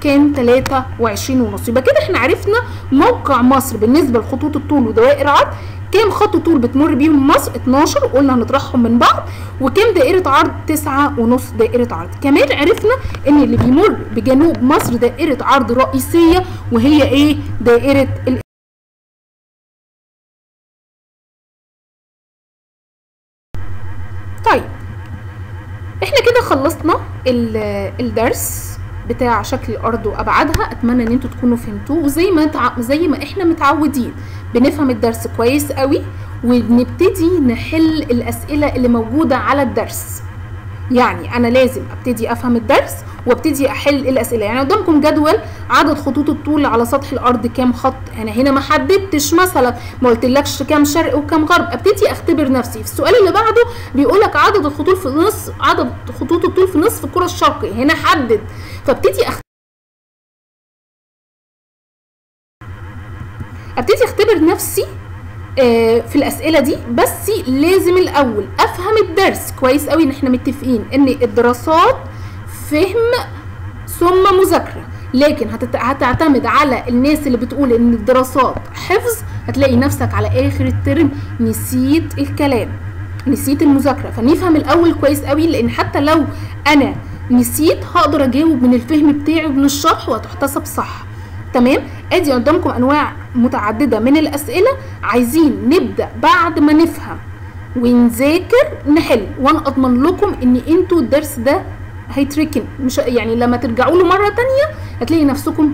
كان 23 ونص. يبقى كده إحنا عرفنا موقع مصر بالنسبة لخطوط الطول ودوائر عرض. كام خط طول بتمر بيهم مصر؟ 12 قلنا هنطرحهم من بعض. وكام دائرة عرض؟ 9 ونص دائرة عرض. كمان عرفنا ان اللي بيمر بجنوب مصر دائرة عرض رئيسية وهي إيه؟ دائرة خلصنا الدرس بتاع شكل الأرض وأبعادها أتمنى إن أنتوا تكونوا فهمتوه. وزي ما تع... زي ما إحنا متعودين بنفهم الدرس كويس قوي وبنبتدي نحل الأسئلة اللي موجودة على الدرس. يعني أنا لازم أبتدي أفهم الدرس وأبتدي أحل الأسئلة. يعني قدامكم جدول عدد خطوط الطول على سطح الأرض كام خط. أنا هنا ما حددتش مثلا ما قلتلكش كام شرق وكام غرب. أبتدي أختبر نفسي. في السؤال اللي بعده بيقول لك عدد الخطوط في نص عدد خطوط الطول في نصف الكره الشرقي هنا حدد. فأبتدي أخت... أبتدي أختبر نفسي في الأسئلة دي بس لازم الأول أفهم الدرس كويس قوي إن إحنا متفقين إن الدراسات فهم ثم مذاكرة لكن. هتعتمد على الناس اللي بتقول إن الدراسات حفظ هتلاقي نفسك على آخر الترم نسيت الكلام نسيت المذاكرة فنفهم الأول كويس قوي لأن حتى لو أنا نسيت هقدر أجاوب من الفهم بتاعي ومن الشرح وهتحتسب صح تمام؟ ادي قدامكم انواع متعددة من الأسئلة. عايزين نبدأ بعد ما نفهم ونذاكر نحل. وأنا أضمن لكم إن أنتوا الدرس ده هيتركن. مش يعني لما ترجعوا له مرة تانية هتلاقي نفسكم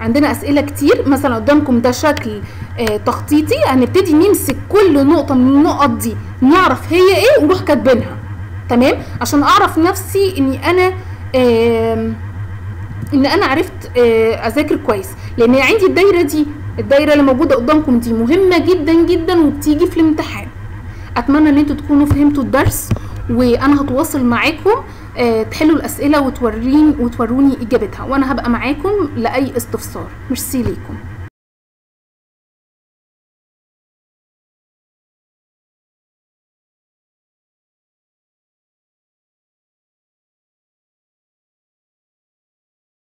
عندنا أسئلة كتير. مثلا قدامكم ده شكل آه تخطيطي. هنبتدي نمسك كل نقطة من النقط دي نعرف هي إيه ونروح كاتبينها. تمام؟ عشان أعرف نفسي إني أنا آه إن أنا عرفت آه، أذاكر كويس. لأن عندي الدايرة دي الدايرة اللي موجودة قدامكم دي مهمة جدا جدا وبتيجي في الامتحان. أتمنى إن أنتوا تكونوا فهمتوا الدرس وأنا هتواصل معاكم آه، تحلوا الأسئلة وتورين وتوروني إجابتها. وأنا هبقى معاكم لأي استفسار. ميرسي ليكم.